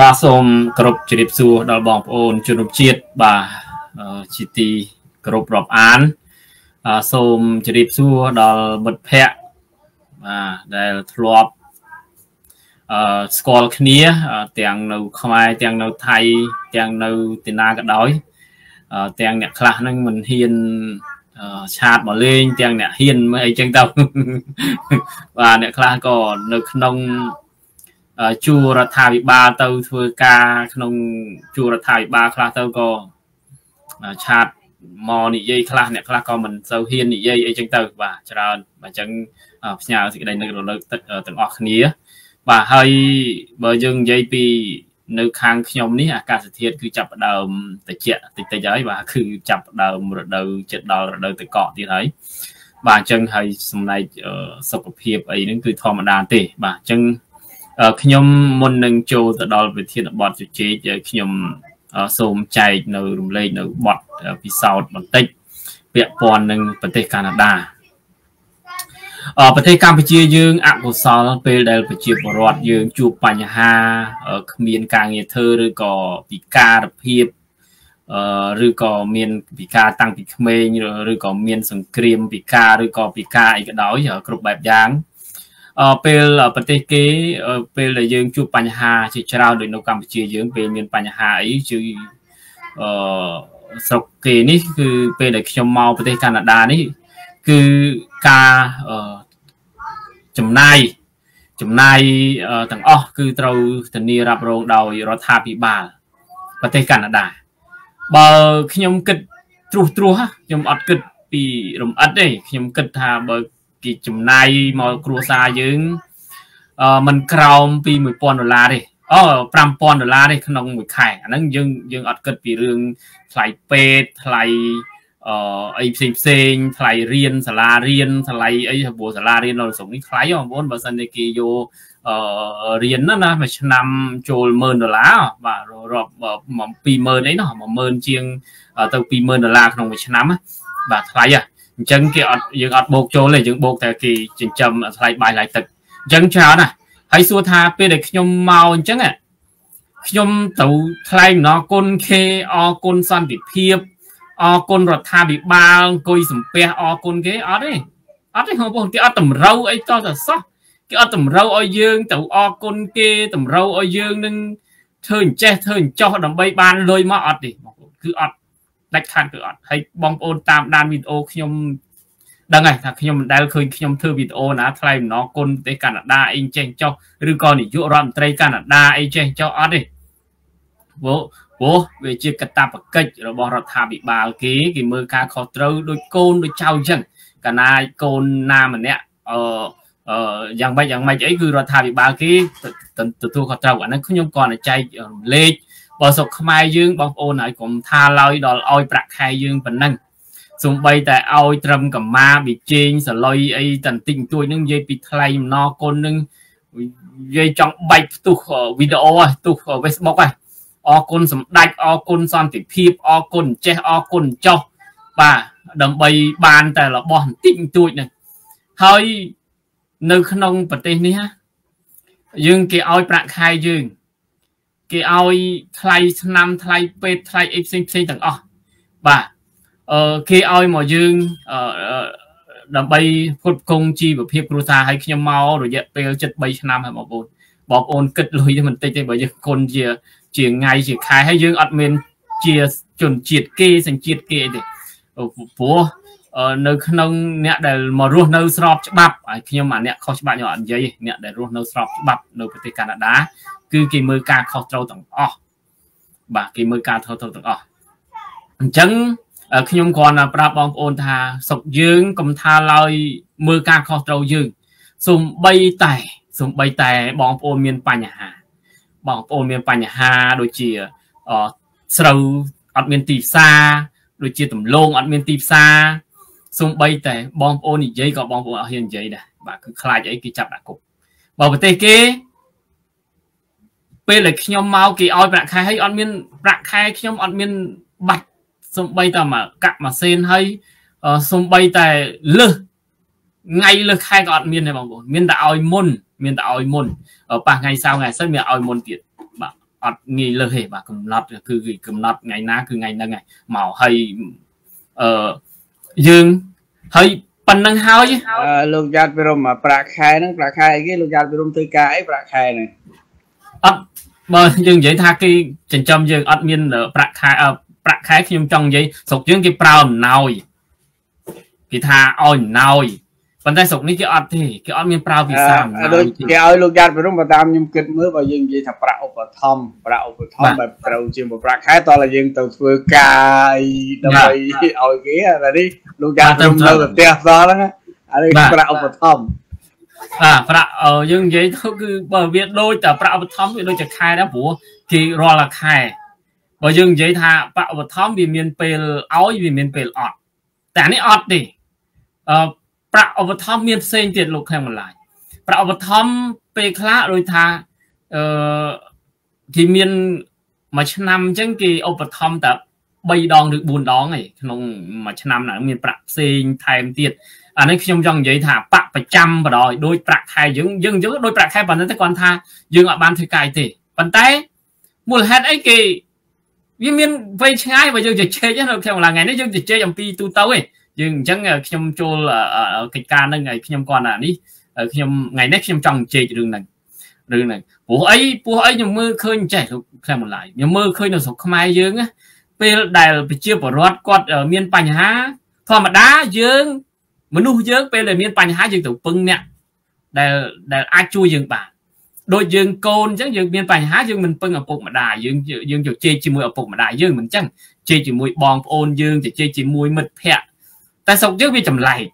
បាទសូមគោរពជម្រាបសួរដល់បងប្អូនជនរួមជាតិបាទជាទីគោរពរាប់អានសូមជម្រាបសួរដល់មិត្តភ័ក្តិបាទដែលធ្លាប់អឺស្គាល់គ្នាទាំងនៅខ្មែរទាំងនៅថៃទាំងនៅទីណាក៏ដោយទាំងអ្នកខ្លះហ្នឹងមិនហ៊ានឆាតមកលេងទាំងអ្នកហ៊ានមើលអីចឹងទៅបាទអ្នកខ្លះក៏នៅក្នុង ជួររដ្ឋាភិបាលទៅធ្វើការក្នុងជួររដ្ឋាភិបាលខ្លះទៅក៏ឆាតមកនិយាយខ្លះអ្នកខ្លះក៏មិនសូវហ៊ាននិយាយអីចឹងទៅបាទច្រើនបាទអញ្ចឹងផ្ញើសេចក្តីនឹករលឹកទាំងអស់គ្នា បាទហើយបើយើងនិយាយពីនៅខាងខ្ញុំនេះអាកាសធាតុគឺចាប់ផ្ដើមត្រជាក់តិចតិចហើយបាទគឺចាប់ផ្ដើមរដូវចិត្តដល់រដូវទឹកកកទៀតហើយបាទអញ្ចឹងហើយសម្ដែងសុខភាពអីហ្នឹងគឺធម្មតាទេ បាទអញ្ចឹង ខ្ញុំមុននឹងចូលទៅដល់វិធានបទជជែកខ្ញុំសូមចែកនៅរំលែកនៅបទពិសោធន៍បន្តិចពាក់ព័ន្ធនឹងប្រទេសកាណាដាប្រទេសកម្ពុជាយើងអកុសលពេលដែលប្រជាពលរដ្ឋយើងជួបបញ្ហាគ្មានការងារធ្វើឬក៏ពិការភាពឬក៏មានពិការតាំងពីក្មេងឬក៏មានសង្គ្រាមពិការឬក៏ពិការអីក៏ដោយគ្រប់បែបយ៉ាង ពេលប្រទេសគេពេលដែលយើងជួបបញ្ហាជាច្រើនដូចនៅកម្ពុជាយើងពេលមានបញ្ហាអីគឺអឺស្រុកគេនេះគឺពេលដែលខ្ញុំមកប្រទេសកាណាដានេះគឺការចំណាយចំណាយទាំងអស់គឺត្រូវធានារ៉ាប់រងដោយរដ្ឋាភិបាលប្រទេសកាណាដាបើខ្ញុំគិតត្រួសត្រាសខ្ញុំអត់គិតពីរំអិតទេខ្ញុំគិតថាបើ គេចំណាយមកគ្រួសារយើងអឺมันក្រោមពី1000ដុល្លារទេអូ5000ដុល្លារទេក្នុងមួយខែអាហ្នឹងយើងយើងអត់គិតពីរឿងថ្លៃពេទ្យថ្លៃអឺអីផ្សេងផ្សេងថ្លៃរៀនសាលារៀនថ្លៃអីព្រោះសាលារៀននៅស្រុកនេះថ្លៃបងប្អូនបើសិនតែគេយកអឺរៀនណាណាមួយឆ្នាំចូល10000ដុល្លារបាទរាប់20000អីនោះ10000ជាងទៅ20000ដុល្លារក្នុងមួយឆ្នាំបាទថ្លៃហ៎ អញ្ចឹងគេអត់យើងអត់បូកចូលទេយើងបូកតែគេចិញ្ចឹមថ្លៃបាយថ្លៃទឹកអញ្ចឹងច្រើនណាស់ហើយសួរថាពេលដែលខ្ញុំមកអញ្ចឹងខ្ញុំទៅថ្លែងអំណរគុណគេអរគុណសន្តិភាពអរគុណរដ្ឋាភិបាលអង្គុយសំពះអរគុណគេអត់ទេអត់ទេបងប្អូនគេអត់តម្រូវអីតទៅសោះគេអត់តម្រូវឲ្យយើងទៅអរគុណគេតម្រូវឲ្យយើងនឹងធ្វើអញ្ចេះធ្វើអញ្ចោះដើម្បីបានលុយមកអត់ទេបងប្អូនគឺអត់ ដាច់ខាតគឺអត់ហើយបងប្អូនតាមដានវីដេអូខ្ញុំដឹងហើយថាខ្ញុំមិនដែលឃើញខ្ញុំធ្វើវីដេអូណាថ្លែងអំណរគុណប្រទេសកាណាដាអីចេះចុះឬក៏នាយករដ្ឋមន្ត្រីកាណាដាអីចេះចុះអត់ទេព្រោះព្រោះវាជាកតាបកិច្ចរបស់រដ្ឋាភិបាលគេគេមើលការខុសត្រូវដូចកូនដូចចៅអញ្ចឹងកាលណាកូនណាម្នាក់អឺអឺយ៉ាងម៉េចយ៉ាងម៉េចអីគឺរដ្ឋាភិបាលគេទទួលខុសត្រូវអាហ្នឹងខ្ញុំគ្រាន់តែចែករំលែក បើស្រុកខ្មែរយើងបងប្អូនហើយកុំថាឡើយដល់ឲ្យប្រាក់ខែយើងប៉ុណ្ណឹងសំបីតែឲ្យត្រឹមកម្មាប៊ីជេងសលុយអីតន្តិចតួចនឹងនិយាយពីថ្លៃអំណរគុណនឹងនិយាយចង់បែកផ្ទុះវីដេអូផ្ទុះ Facebook ហ៎អរគុណសម្ដេចអរគុណសន្តិភាពអរគុណចេះអរគុណចោះបាទដើម្បីបានតែរបស់បន្តិចតួចហ្នឹងហើយនៅក្នុងប្រទេសនេះយើងគេឲ្យប្រាក់ខែយើង គេឲ្យថ្លៃឆ្នាំថ្លៃពេទ្យថ្លៃអីផ្សេងផ្សេងទាំងអស់បាទអឺគេឲ្យមកយើងអឺដើម្បីផ្គត់ផ្គង់ជីវភាពគ្រួសារឲ្យខ្ញុំមករយៈពេល73ឆ្នាំហើយបងប្អូនបងប្អូនគិតលុយមិនតិចទេបើយើងគុណជា ជាថ្ងៃជាខែហើយយើងអត់មានជាជនជាតិគេសញ្ជាតិគេទេព្រោះនៅក្នុងអ្នកដែលមករស់នៅស្របច្បាប់ហើយខ្ញុំអាអ្នកខុសច្បាប់ខ្ញុំអត់និយាយទេអ្នកដែលរស់នៅស្របច្បាប់នៅប្រទេសកាណាដា គឺគេមើលការខុសត្រូវទាំងអស់បាទគេមើលការខុសត្រូវទាំងអស់អញ្ចឹងខ្ញុំគ្រាន់តែប្រាប់បងប្អូនថាសុកយើងកុំថាឡើយមើលការខុសត្រូវយើងសំបីតែសំបីតែបងប្អូនមានបញ្ហាបងប្អូនមានបញ្ហាដូចជាស្រូវអត់មានទីផ្សារដូចជាដំឡូងអត់មានទីផ្សារសំបីតែបងប្អូននិយាយក៏បងប្អូនអត់ហ៊ាននិយាយដែរបាទគឺខ្លាចអីគេចាប់ដាក់គុកបើប្រទេសគេ ពេលដែលខ្ញុំមកគេឲ្យប្រាក់ខែហើយអត់មានប្រាក់ខែខ្ញុំអត់មានបាច់សំបីតែមកកាក់ម៉ាស៊ីនហើយសំបីតែលឹះថ្ងៃលឹះខែក៏អត់មានដែរបងប្អូនមានតែឲ្យមុន មានតែឲ្យមុនប៉ះថ្ងៃសៅរ៍ថ្ងៃសិលមានឲ្យមុនទៀតបាទអត់ងាយលើសទេបាទកំណត់គឺកំណត់ថ្ងៃណាគឺថ្ងៃហ្នឹងហើយមកហើយអឺយើងហើយប៉ុណ្្នឹងហើយលោកយ៉ាត់ពិរមប្រាក់ខែហ្នឹងប្រាក់ខែអីគេលោកយ៉ាត់ពិរមធ្វើការអីប្រាក់ខែហ្នឹងអត់ បើយើងនិយាយថាគេចិញ្ចឹមយើងអត់មានប្រាក់ខែប្រាក់ខែខ្ញុំចង់និយាយស្រុកយើងគេប្រើអំណោយគេថាឲ្យអំណោយប៉ុន្តែស្រុកនេះគេអត់ទេគេអត់មានប្រើភាសាអំណោយគេឲ្យលោកយ៉ាត់ពិរមបើតាមខ្ញុំគិតមើលបើយើងនិយាយថាប្រាក់ឧបត្ថម្ភប្រាក់ឧបត្ថម្ភបែបត្រូវជាប្រាក់ខែតើយើងទៅធ្វើការដើម្បីឲ្យគេអានេះលោកយ៉ាត់ពិរមនៅប្រទេសសោះហ្នឹងអានេះប្រាក់ឧបត្ថម្ភ បាទប្រាក់យើងនិយាយទៅគឺបើវាដូចតែប្រាក់ឧបត្ថម្ភវាដូចតែខែដែរព្រោះគេរាល់ខែបើយើងនិយាយថាប្រាក់ឧបត្ថម្ភវាមានពេលឲ្យវាមានពេលអត់តែនេះអត់ទេអឺប្រាក់ឧបត្ថម្ភមានផ្សេងទៀតលោកខាងបន្លាយប្រាក់ឧបត្ថម្ភពេលខ្លះដូចថាអឺគេមានមួយឆ្នាំអញ្ចឹងគេឧបត្ថម្ភតែ3ដងឬ4ដងឯងក្នុងមួយឆ្នាំហ្នឹងមានប្រាក់ផ្សេងថែមទៀត អានេះខ្ញុំចង់និយាយថាបាក់ប្រចាំបដ ாய் ដោយប្រាក់ខែយើងយើងយើងដោយប្រាក់ខែប៉ុណ្ណឹងតែគាត់ថាយើងអត់បានធ្វើកាយទេប៉ុន្តែមូលហេតុអីគេវាមានវ័យឆ្ងាយបើយើងជជែកនៅក្នុងថ្ងៃនេះយើងជជែកអំពីទូទៅឯងយើងអញ្ចឹងខ្ញុំចូលកិច្ចការហ្នឹងហើយខ្ញុំគាត់ថានេះខ្ញុំថ្ងៃនេះខ្ញុំចង់ជែករឿងហ្នឹងរឿងហ្នឹងព្រោះអីព្រោះអីខ្ញុំមើលឃើញចេះខ្ញុំមិនឡាយខ្ញុំមើលឃើញនៅស្រុកខ្មែរយើងពេលដែលប្រជាពលរដ្ឋគាត់មានបញ្ហាធម្មតាយើង មនុស្សយើងពេលដែលមានបញ្ហាយើងទៅពឹងអ្នកដែលដែលអាចជួយយើងបានដូចយើងកូនអញ្ចឹងយើងមានបញ្ហាយើងមិនពឹងឪពុកម្ដាយយើងយើងទៅជែកជាមួយឪពុកម្ដាយយើងមិនអញ្ចឹងជែកជាមួយបងប្អូនយើងទៅជែកជាមួយមិត្តភ័ក្តិតែស្រុកយើងវាចម្លែក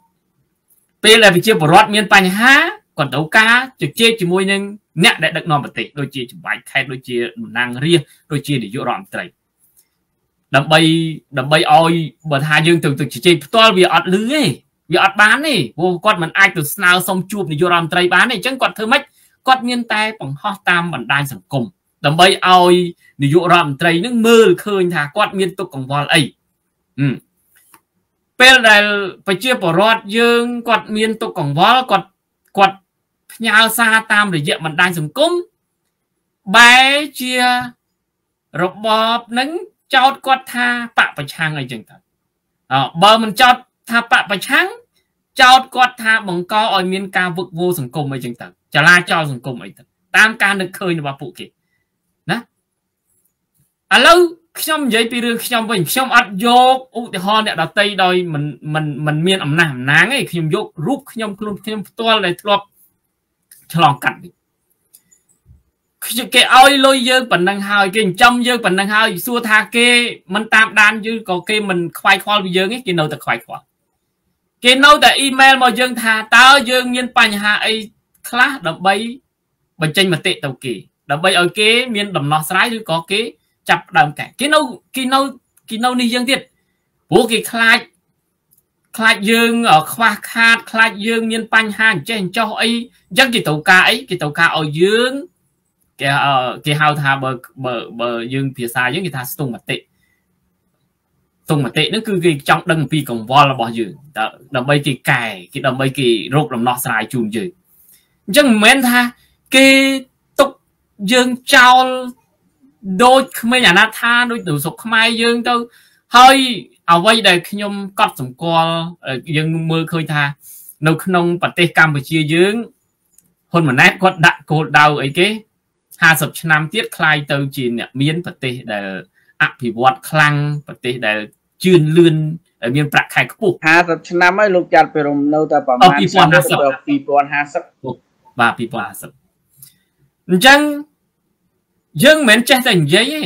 ពេលដែលប្រជាពលរដ្ឋមានបញ្ហាគាត់ត្រូវការជជែកជាមួយនឹងអ្នកដែលដឹកនាំប្រទេសដូចជាចម្បាច់ខេត្តដូចជាតំណាងរាស្ត្រដូចជានាយករដ្ឋមន្ត្រីដើម្បីដើម្បីឲ្យបើថាយើងទៅទៅជជែកផ្ទាល់វាអត់លឺទេ វាអត់បានទេព្រោះគាត់មិនអាចទៅស្នើសុំជួបនាយករដ្ឋមន្ត្រីបានទេអញ្ចឹងគាត់ធ្វើម៉េចគាត់មានតែបង្ហោះតាមបណ្ដាញសង្គមដើម្បីឲ្យនាយករដ្ឋមន្ត្រីនឹងមើលឃើញថាគាត់មានទុកកង្វល់អីពេលដែលប្រជាពលរដ្ឋយើងគាត់មានទុកកង្វល់គាត់គាត់ផ្ញើសារតាមរយៈបណ្ដាញសង្គមបែជារបបនឹងចោតគាត់ថាបពប្រឆាំងអីចឹងទៅបើមិនចោត ថាបពប្រឆាំងចោតគាត់ថាបង្កឲ្យមានការវឹកវរសង្គមអីចឹងទៅចលាចលសង្គមអីទៅតាមការនឹកឃើញរបស់ពួកគេណាឥឡូវខ្ញុំនិយាយពីរឿងខ្ញុំវិញខ្ញុំអត់យកឧទាហរណ៍អ្នកដតីដោយមិនមិនមិនមានអំណះអំណាងទេខ្ញុំយករូបខ្ញុំខ្លួនខ្ញុំផ្ទាល់ដែលធ្លាប់ឆ្លងកាត់នេះគេឲ្យលុយយើងប៉ុណ្ណឹងហើយគេចិញ្ចឹមយើងប៉ុណ្ណឹងហើយសួរថាគេមិនតាមដានយើងក៏គេមិនខ្វាយខ្វល់ពីយើងទេគេនៅតែខ្វាយខ្វល់ គេនៅតែអ៊ីមែលមកយើងថាតើយើងមានបញ្ហាអីខ្លះដើម្បីបញ្ចេញមតិទៅគេដើម្បីឲ្យគេមានដំណោះស្រាយឬក៏គេចាប់ដើមកែគេនៅគេនៅគេនៅនេះយើងទៀតព្រោះគេខ្លាចខ្លាចយើងខ្វះខាតខ្លាចយើងមានបញ្ហាអញ្ចេះអញ្ចោះអីអញ្ចឹងគេត្រូវការអីគេត្រូវការឲ្យយើងគេគេហៅថាបើបើបើយើងភាសាយើងគេថាស្ទង់មតិស្ទង់មតិហ្នឹងគឺគេចង់ដឹងអំពីកង្វល់របស់យើងដើម្បីគេកែគេដើម្បីគេរកដំណោះស្រាយជូនយើងអញ្ចឹងមិនមែនថាគេទុកយើងចោលដូចក្មេងអាណាថាដូចនៅស្រុកខ្មែរយើងទៅហើយអ្វីដែលខ្ញុំកត់សម្គាល់យើងមើលឃើញថា នៅក្នុងប្រទេសកម្ពុជាយើងហ៊ុនម៉ាណែតគាត់ដាក់គោលដៅអីគេ50ឆ្នាំទៀតคล้ายទៅជាអ្នកមានប្រទេសដែល អភិវឌ្ឍខ្លាំងប្រទេសដែលជឿនលឿនដែលមានប្រាក់ខែខ្ពស់50ឆ្នាំហើយលោកចាត់ពីរំនៅតែប្រហែល2050 2050បាទ2050អញ្ចឹងយើងមិនមែនចេះតែនិយាយទេ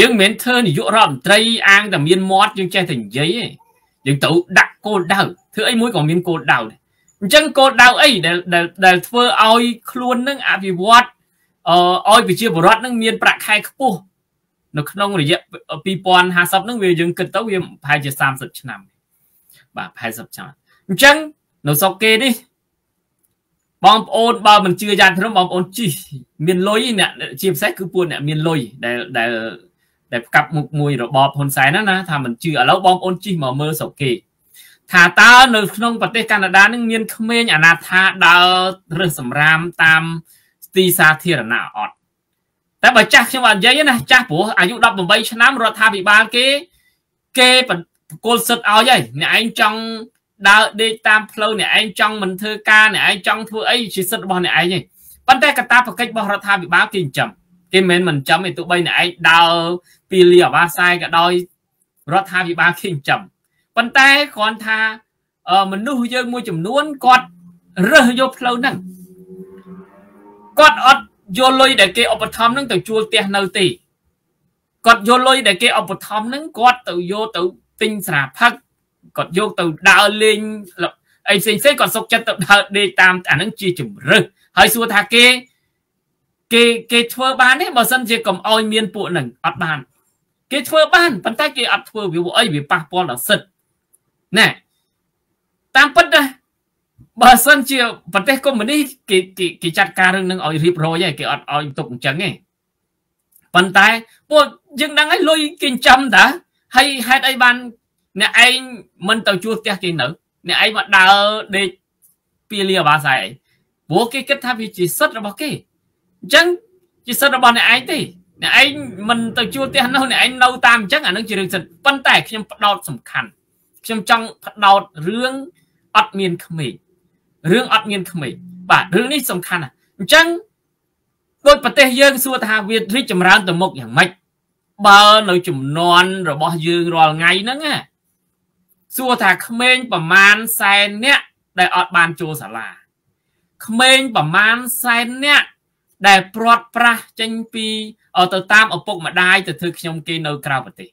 យើងមិនមែនធ្វើនាយករដ្ឋមន្ត្រីអាងតែមានមាត់យើងចេះតែនិយាយទេយើងត្រូវដាក់គោលដៅធ្វើអីមួយក៏មានគោលដៅដែរអញ្ចឹងគោលដៅអីដែលដែលធ្វើឲ្យខ្លួននឹងអភិវឌ្ឍអឺឲ្យប្រជាពលរដ្ឋនឹងមានប្រាក់ខែខ្ពស់ នៅក្នុងរយៈ2050ហ្នឹងវាយើងគិតទៅវាប្រហែលជា30ឆ្នាំបាទ50ឆ្នាំអញ្ចឹងនៅស្រុកគេនេះបងប្អូនបើមិនជឿយ៉ាងខ្ញុំបងប្អូនជីមានលុយអ្នកជាពិសេសគឺពួកអ្នកមានលុយដែលដែលដែលផ្កាប់មុខមួយរបបហ៊ុនសែនណាណាថាមិនជឿឥឡូវបងប្អូនជីមកមើលស្រុកគេថាតើនៅក្នុងប្រទេសកាណាដានឹងមានក្មេងអនាថាដើររើសសម្រាមតាមទីសាធារណៈអត់ តែបើចាស់ខ្ញុំអត់និយាយណាចាស់ព្រោះអាយុ18ឆ្នាំរដ្ឋាភិបាលគេ គេបកលសិទ្ធឲ្យហើយអ្នកឯងចង់ដើរដេកតាមផ្លូវអ្នកឯងចង់មិនធ្វើការអ្នកឯងចង់ធ្វើអីជាសិទ្ធិរបស់អ្នកឯងទេប៉ុន្តែកតាបកិច្ចរបស់រដ្ឋាភិបាលគេចិញ្ចឹមគេមិនមែនមិនចិញ្ចឹមទេទោះបីអ្នកឯងដើរពីលីអាវ៉ាសាយក៏ដោយរដ្ឋាភិបាលគេចិញ្ចឹមប៉ុន្តែគ្រាន់ថាមនុស្សយើងមួយចំនួនគាត់រើសយកផ្លូវហ្នឹងគាត់អត់ យកលុយដែលគេឧបត្ថម្ភហ្នឹងទៅជួលផ្ទះនៅទេគាត់យកលុយដែលគេឧបត្ថម្ភហ្នឹងគាត់ទៅយកទៅទិញស្រាផឹកគាត់យកទៅដើរលេងអីផ្សេងផ្សេងគាត់សុកចិត្តទៅដើរដេកតាមអាហ្នឹងជាជំរឹះហើយសួរថាគេគេគេធ្វើបានទេបើសិនជាកុំអោយមានពួកហ្នឹងអត់បានគេធ្វើបានប៉ុន្តែគេអត់ធ្វើវាអីវាប៉ះពាល់ដល់សិទ្ធណែតាមពិតណា បើសិនជាប្រទេសកុម្មុយនីសគេគេគេចាត់ការរឿងនឹងឲ្យរៀបរយហើយគេអត់ឲ្យទុកអញ្ចឹងទេប៉ុន្តែពួកយើងដឹងហើយលុយគេចាំតាហើយហេតុអីបានអ្នកឯងមិនទៅជួលផ្ទះគេនៅអ្នកឯងមកដើរដេកពីលាបាសាយអីព្រោះគេគិតថាវាជាសិទ្ធិរបស់គេអញ្ចឹងជាសិទ្ធិរបស់អ្នកឯងទេអ្នកឯងមិនទៅជួលផ្ទះនោះអ្នកឯងនៅតាមអញ្ចឹងអានឹងជារឿងសិទ្ធិប៉ុន្តែខ្ញុំផ្ដោតសំខាន់ខ្ញុំចង់ផ្ដោតរឿងអត់មានក្មេង រឿងអត់មានក្មេងបាទរឿងនេះសំខាន់ណាស់អញ្ចឹងដូចប្រទេសយើងសួរថាវារីកចម្រើនទៅមុខយ៉ាងម៉េចបើនៅចំនួនរបស់យើងរាល់ថ្ងៃហ្នឹងណាសួរថាក្មេងប្រមាណសែនអ្នកដែលអត់បានចូលសាលាក្មេងប្រមាណសែនអ្នកដែលព្រាត់ប្រាសចេញពីទៅតាមឪពុកម្ដាយទៅធ្វើខ្ញុំគេនៅក្រៅប្រទេស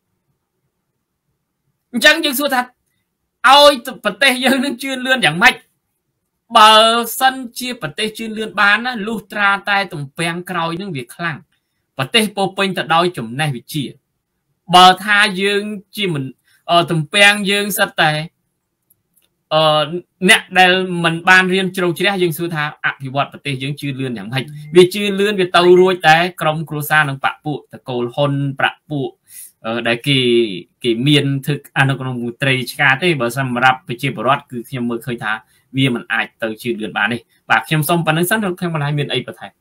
អញ្ចឹងយើងសួរថាឲ្យប្រទេសយើងនឹងជឿនលឿនយ៉ាងម៉េច បើសិនជាប្រទេសជឿនលឿនបានណាលុះត្រាតែទំពាំងក្រោយនឹងវាខ្លាំងប្រទេសពោពេញទៅដោយចំណេះវិជ្ជាបើថាយើងជាមិនទំពាំងយើងសិតតែអឺអ្នកដែលមិនបានរៀនជ្រៅជ្រះយើងសួរថាអភិវឌ្ឍប្រទេសយើងជឿនលឿនយ៉ាងម៉េចវាជឿនលឿនវាទៅរួចតែក្រមគ្រួសារនិងបពពួកតកូលហ៊ុនប្រាក់ពួកដែលគេគេមានធ្វើអនុក្រមមន្ត្រីឆ្កាទេបើសម្រាប់ប្រជាពលរដ្ឋគឺខ្ញុំមើលឃើញថា វាមិនអាចទៅជឿនលឿនបានទេបាទខ្ញុំសូមប៉ុណ្្នឹងសិនរកខ្ញុំបន្លាយមានអីបន្ថែម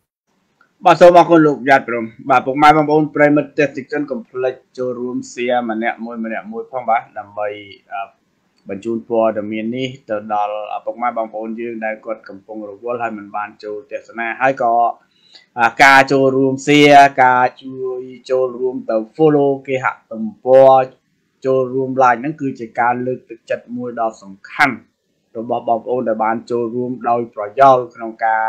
បាទសូមអរគុណលោកយ៉ាត់ព្រមបាទពុកម៉ែបងប្អូនប្រិមិត្តទេសតិចនកុំភ្លេចចូលរួមសៀម្នាក់មួយម្នាក់មួយផងបាទដើម្បីបញ្ជូនព័ត៌មាននេះទៅដល់ពុកម៉ែបងប្អូនយើងដែលគាត់កំពុងរវល់ហើយមិនបានចូលទស្សនាហើយក៏ការចូលរួមសៀការជួយចូលរួមទៅ follow គេហទំព័រចូលរួម like ហ្នឹងគឺជាការលើកទឹកចិត្តមួយដ៏សំខាន់ របស់បងប្អូនដែលបានចូលរួមដោយប្រយោលក្នុងការ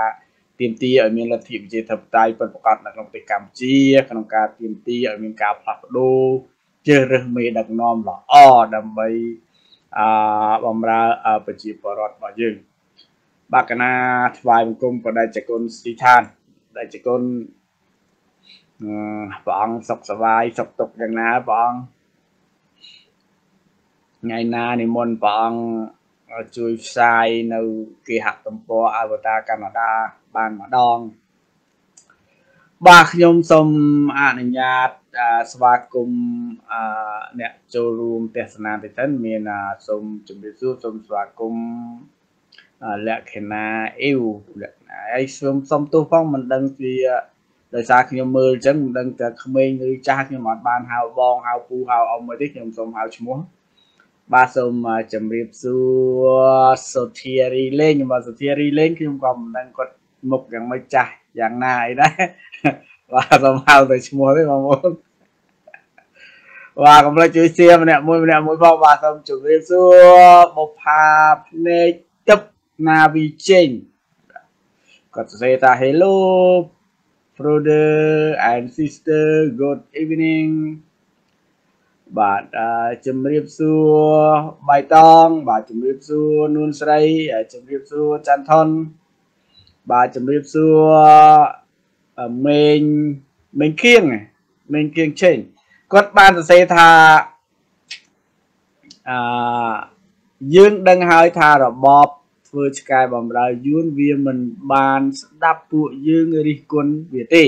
ទាមទារឲ្យមានលទ្ធិប្រជាធិបតេយ្យពិតប្រាកដនៅក្នុងប្រទេសកម្ពុជា ក្នុងការទាមទារឲ្យមានការផ្លាស់ប្ដូរជ្រើសរើសមេដឹកនាំល្អដើម្បីអឺបំរើប្រជាពលរដ្ឋរបស់យើងបាក់កណាថ្វាយបង្គំបដិជគុណស្ទីឋានដែលជគុណព្រះអង្គសុខសប្បាយសុខទុក្ខយ៉ាងណាព្រះអង្គថ្ងៃណានិមន្តព្រះអង្គ ជួយផ្សាយនៅគេហទំព័រអវតារកាណាដាបានម្ដងបាទខ្ញុំសូមអនុញ្ញាតស្វាគមន៍អ្នកចូលរួមទស្សនាតិតិនមានសូមជម្រាបសួរសូមស្វាគមន៍លក្ខណៈអ៊ីវលក្ខណៈហើយសូមសុំទោសផងមិនដឹងជាដោយសារខ្ញុំមើលអញ្ចឹងមិនដឹងតែក្មេងឬចាស់ខ្ញុំអត់បានហៅបងហៅពូហៅអ៊ំមកទេខ្ញុំសូមហៅឈ្មោះ បាទសូមជម្រាបសួរសុធារីលេងបាទសុធារីលេងខ្ញុំក៏មិនដឹងគាត់មុខយ៉ាងម៉េចចាស់យ៉ាងណាអីដែរបាទសូមហៅទៅឈ្មោះទេបងប្អូនបាទកុំភ្លេចជួយសៀម្នាក់មួយម្នាក់មួយផងបាទសូមជម្រាបសួរបុផាភ្នែកទឹកណាវីចេញគាត់សរសេរថា hello brother and sister good evening បាទជំរាបសួរបៃតង បាទជំរាបសួរនួនស្រីជំរាបសួរច័ន្ទថនបាទជំរាបសួរមេងមេងគៀងមេងគៀងចេញគាត់បានសរសេរថាអឺយើងដឹងហើយថារបបធ្វើឆ្កែបំរើយួនវាមិនបានស្ដាប់ពួកយើងរិះគន់វាទេ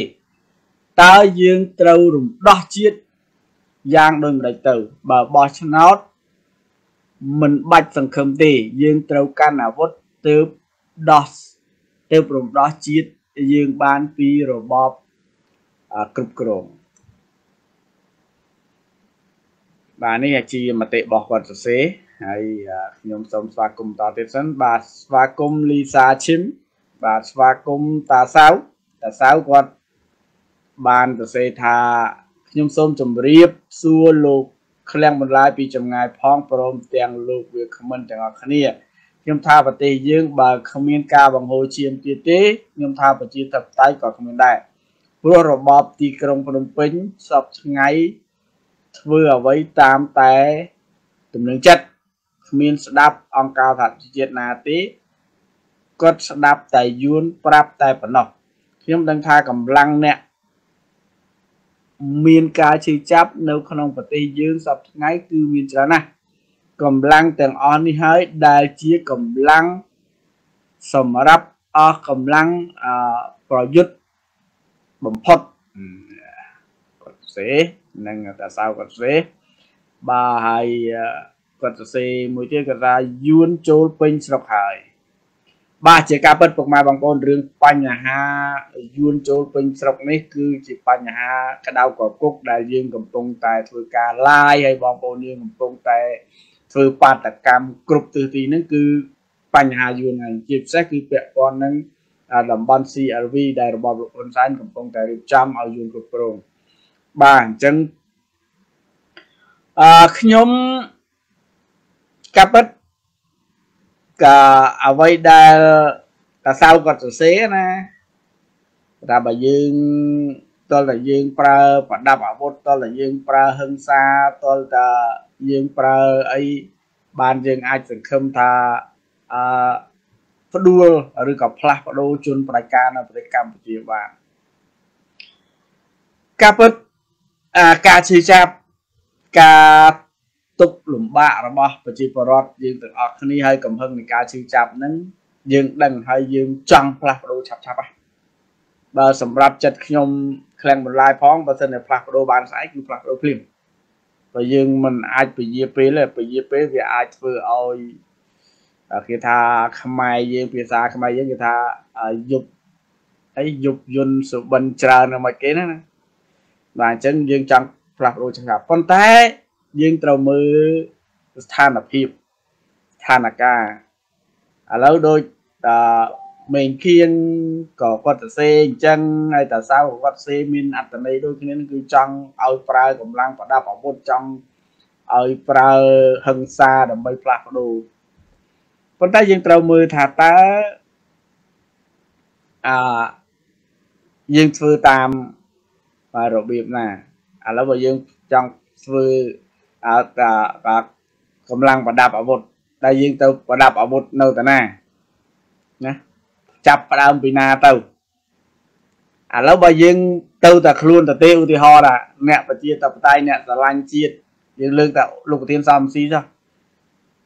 តើយើងត្រូវរំដោះជាតិ យ៉ាងដូចម្ដេចទៅបើបោះឆ្នោតមិនបាច់សង្ឃឹមទេយើងត្រូវកាន់អាវុធទើបដោះទើបរំដោះជាតិយើងបានពីរបបគ្រប់គ្រងបាទនេះជាមតិរបស់គាត់សរសេរហើយខ្ញុំសូមស្វាគមន៍តទៀតសិនបាទស្វាគមន៍លីសាឈឹមបាទស្វាគមន៍តាសៅតាសៅគាត់បានសរសេរថា ខ្ញុំសូមជម្រាបសួរលោកឃ្លាំងបន្លាយពីចម្ងាយផងព្រមទាំងលោកវាគ្មិនទាំងអស់គ្នាខ្ញុំថាប្រទេសយើងបើគ្មានការបង្ហូរឈាមទៀតទេខ្ញុំថាប្រជាធិបតេយ្យក៏គ្មានដែរព្រោះរបបទីក្រុងភ្នំពេញសពថ្ងៃធ្វើអ្វីតាមតែទំនឹងចិត្តគ្មានស្ដាប់អង្គការសហជីវជាតិណាទេគាត់ស្ដាប់តែយួនប្រាប់តែប៉ុណ្ណោះខ្ញុំដឹងថាកម្លាំងអ្នក មានការជឿចាប់នៅក្នុងប្រទេសយើងសពថ្ងៃគឺមានច្រើនណាស់កម្លាំងទាំងអស់នេះហើយដែលជាកម្លាំងសម្រាប់អស់កម្លាំងប្រយុទ្ធបំផុតគាត់សេនិងតាសៅគាត់សេបាទហើយគាត់សរសេរមួយទៀតគាត់ថាយួនចូលពេញស្រុកហើយ បាទជាការពិតពុកម៉ែបងប្អូនរឿងបញ្ហាយួនចូលពេញស្រុកនេះគឺជាបញ្ហាក្តៅកគុកដែលយើងកំពុងតែធ្វើការឡាយហើយបងប្អូនយើងកំពុងតែធ្វើបាតកម្មគ្រប់ទិសទីហ្នឹងគឺបញ្ហាយួនហើយជាពិសេសគឺពាក់ព័ន្ធនឹងតំបន់ CRV ដែលរបបលោកហ៊ុនសែនកំពុងតែរៀបចំឲ្យយួនគ្រប់គ្រងបាទអញ្ចឹងអឺខ្ញុំកាពិត ក៏អ្វីដែលតាសៅគាត់សរសេរណាថាបើយើងតលតែយើងប្រើប្រដាប់អាវុធតលតែយើងប្រើហិង្សាតលតែយើងប្រើអីបានយើងអាចសង្ឃឹមថាអឺផ្ដួលឬក៏ផ្លាស់ប្ដូរជនបដិការនៅប្រទេសកម្ពុជាបានការពិតការជឿចាប់ការ ទុកលំបាករបស់ប្រជាពលរដ្ឋយើងទាំងអស់គ្នាហើយកំហឹងនៃការជឿចាប់ហ្នឹងយើងដឹងហើយយើងចង់ផ្លាស់ប្ដូរឆាប់ឆាប់ហ่ะបើសម្រាប់ចិត្តខ្ញុំខ្លាំងបន្លាយផងបើសិនតែផ្លាស់ប្ដូរបានស្អែកគឺផ្លាស់ប្ដូរភ្លាមបើយើងមិនអាចពជាពេលទេពជាពេលវាអាចធ្វើឲ្យគេថាខ្មែរយើងភាសាខ្មែរយើងគេថាយប់អីយប់យន្តសុបិនច្រើនមកគេណាបាទអញ្ចឹងយើងចង់ផ្លាស់ប្ដូរចឹងប៉ុន្តែ យើងត្រូវមើលស្ថានភាពស្ថានភាពឥឡូវដូចតាមេងគៀងក៏គាត់ទៅសេអញ្ចឹងហើយតាសៅក៏គាត់សេមានអត្តន័យដូចគ្នាគឺចង់ឲ្យប្រើកម្លាំងប្រដាប់អាវុធចង់ឲ្យប្រើហិង្សាដើម្បីផ្លាស់ប្ដូរប៉ុន្តែយើងត្រូវមើលថាតើអឺយើងធ្វើតាមរបៀបណាឥឡូវបើយើងចង់ធ្វើអើ កម្លាំងប្រដាប់អាវុធដែលយើងទៅប្រដាប់អាវុធនៅតាណាណាចាប់ផ្ដើមពីណាទៅឥឡូវបើយើងទៅតែខ្លួនទៅទេឧទាហរណ៍ថាអ្នកប្រជាតបតៃអ្នកស្រឡាញ់ជាតិយើងលើកតែលោកប្រធានសំស៊ីចុះ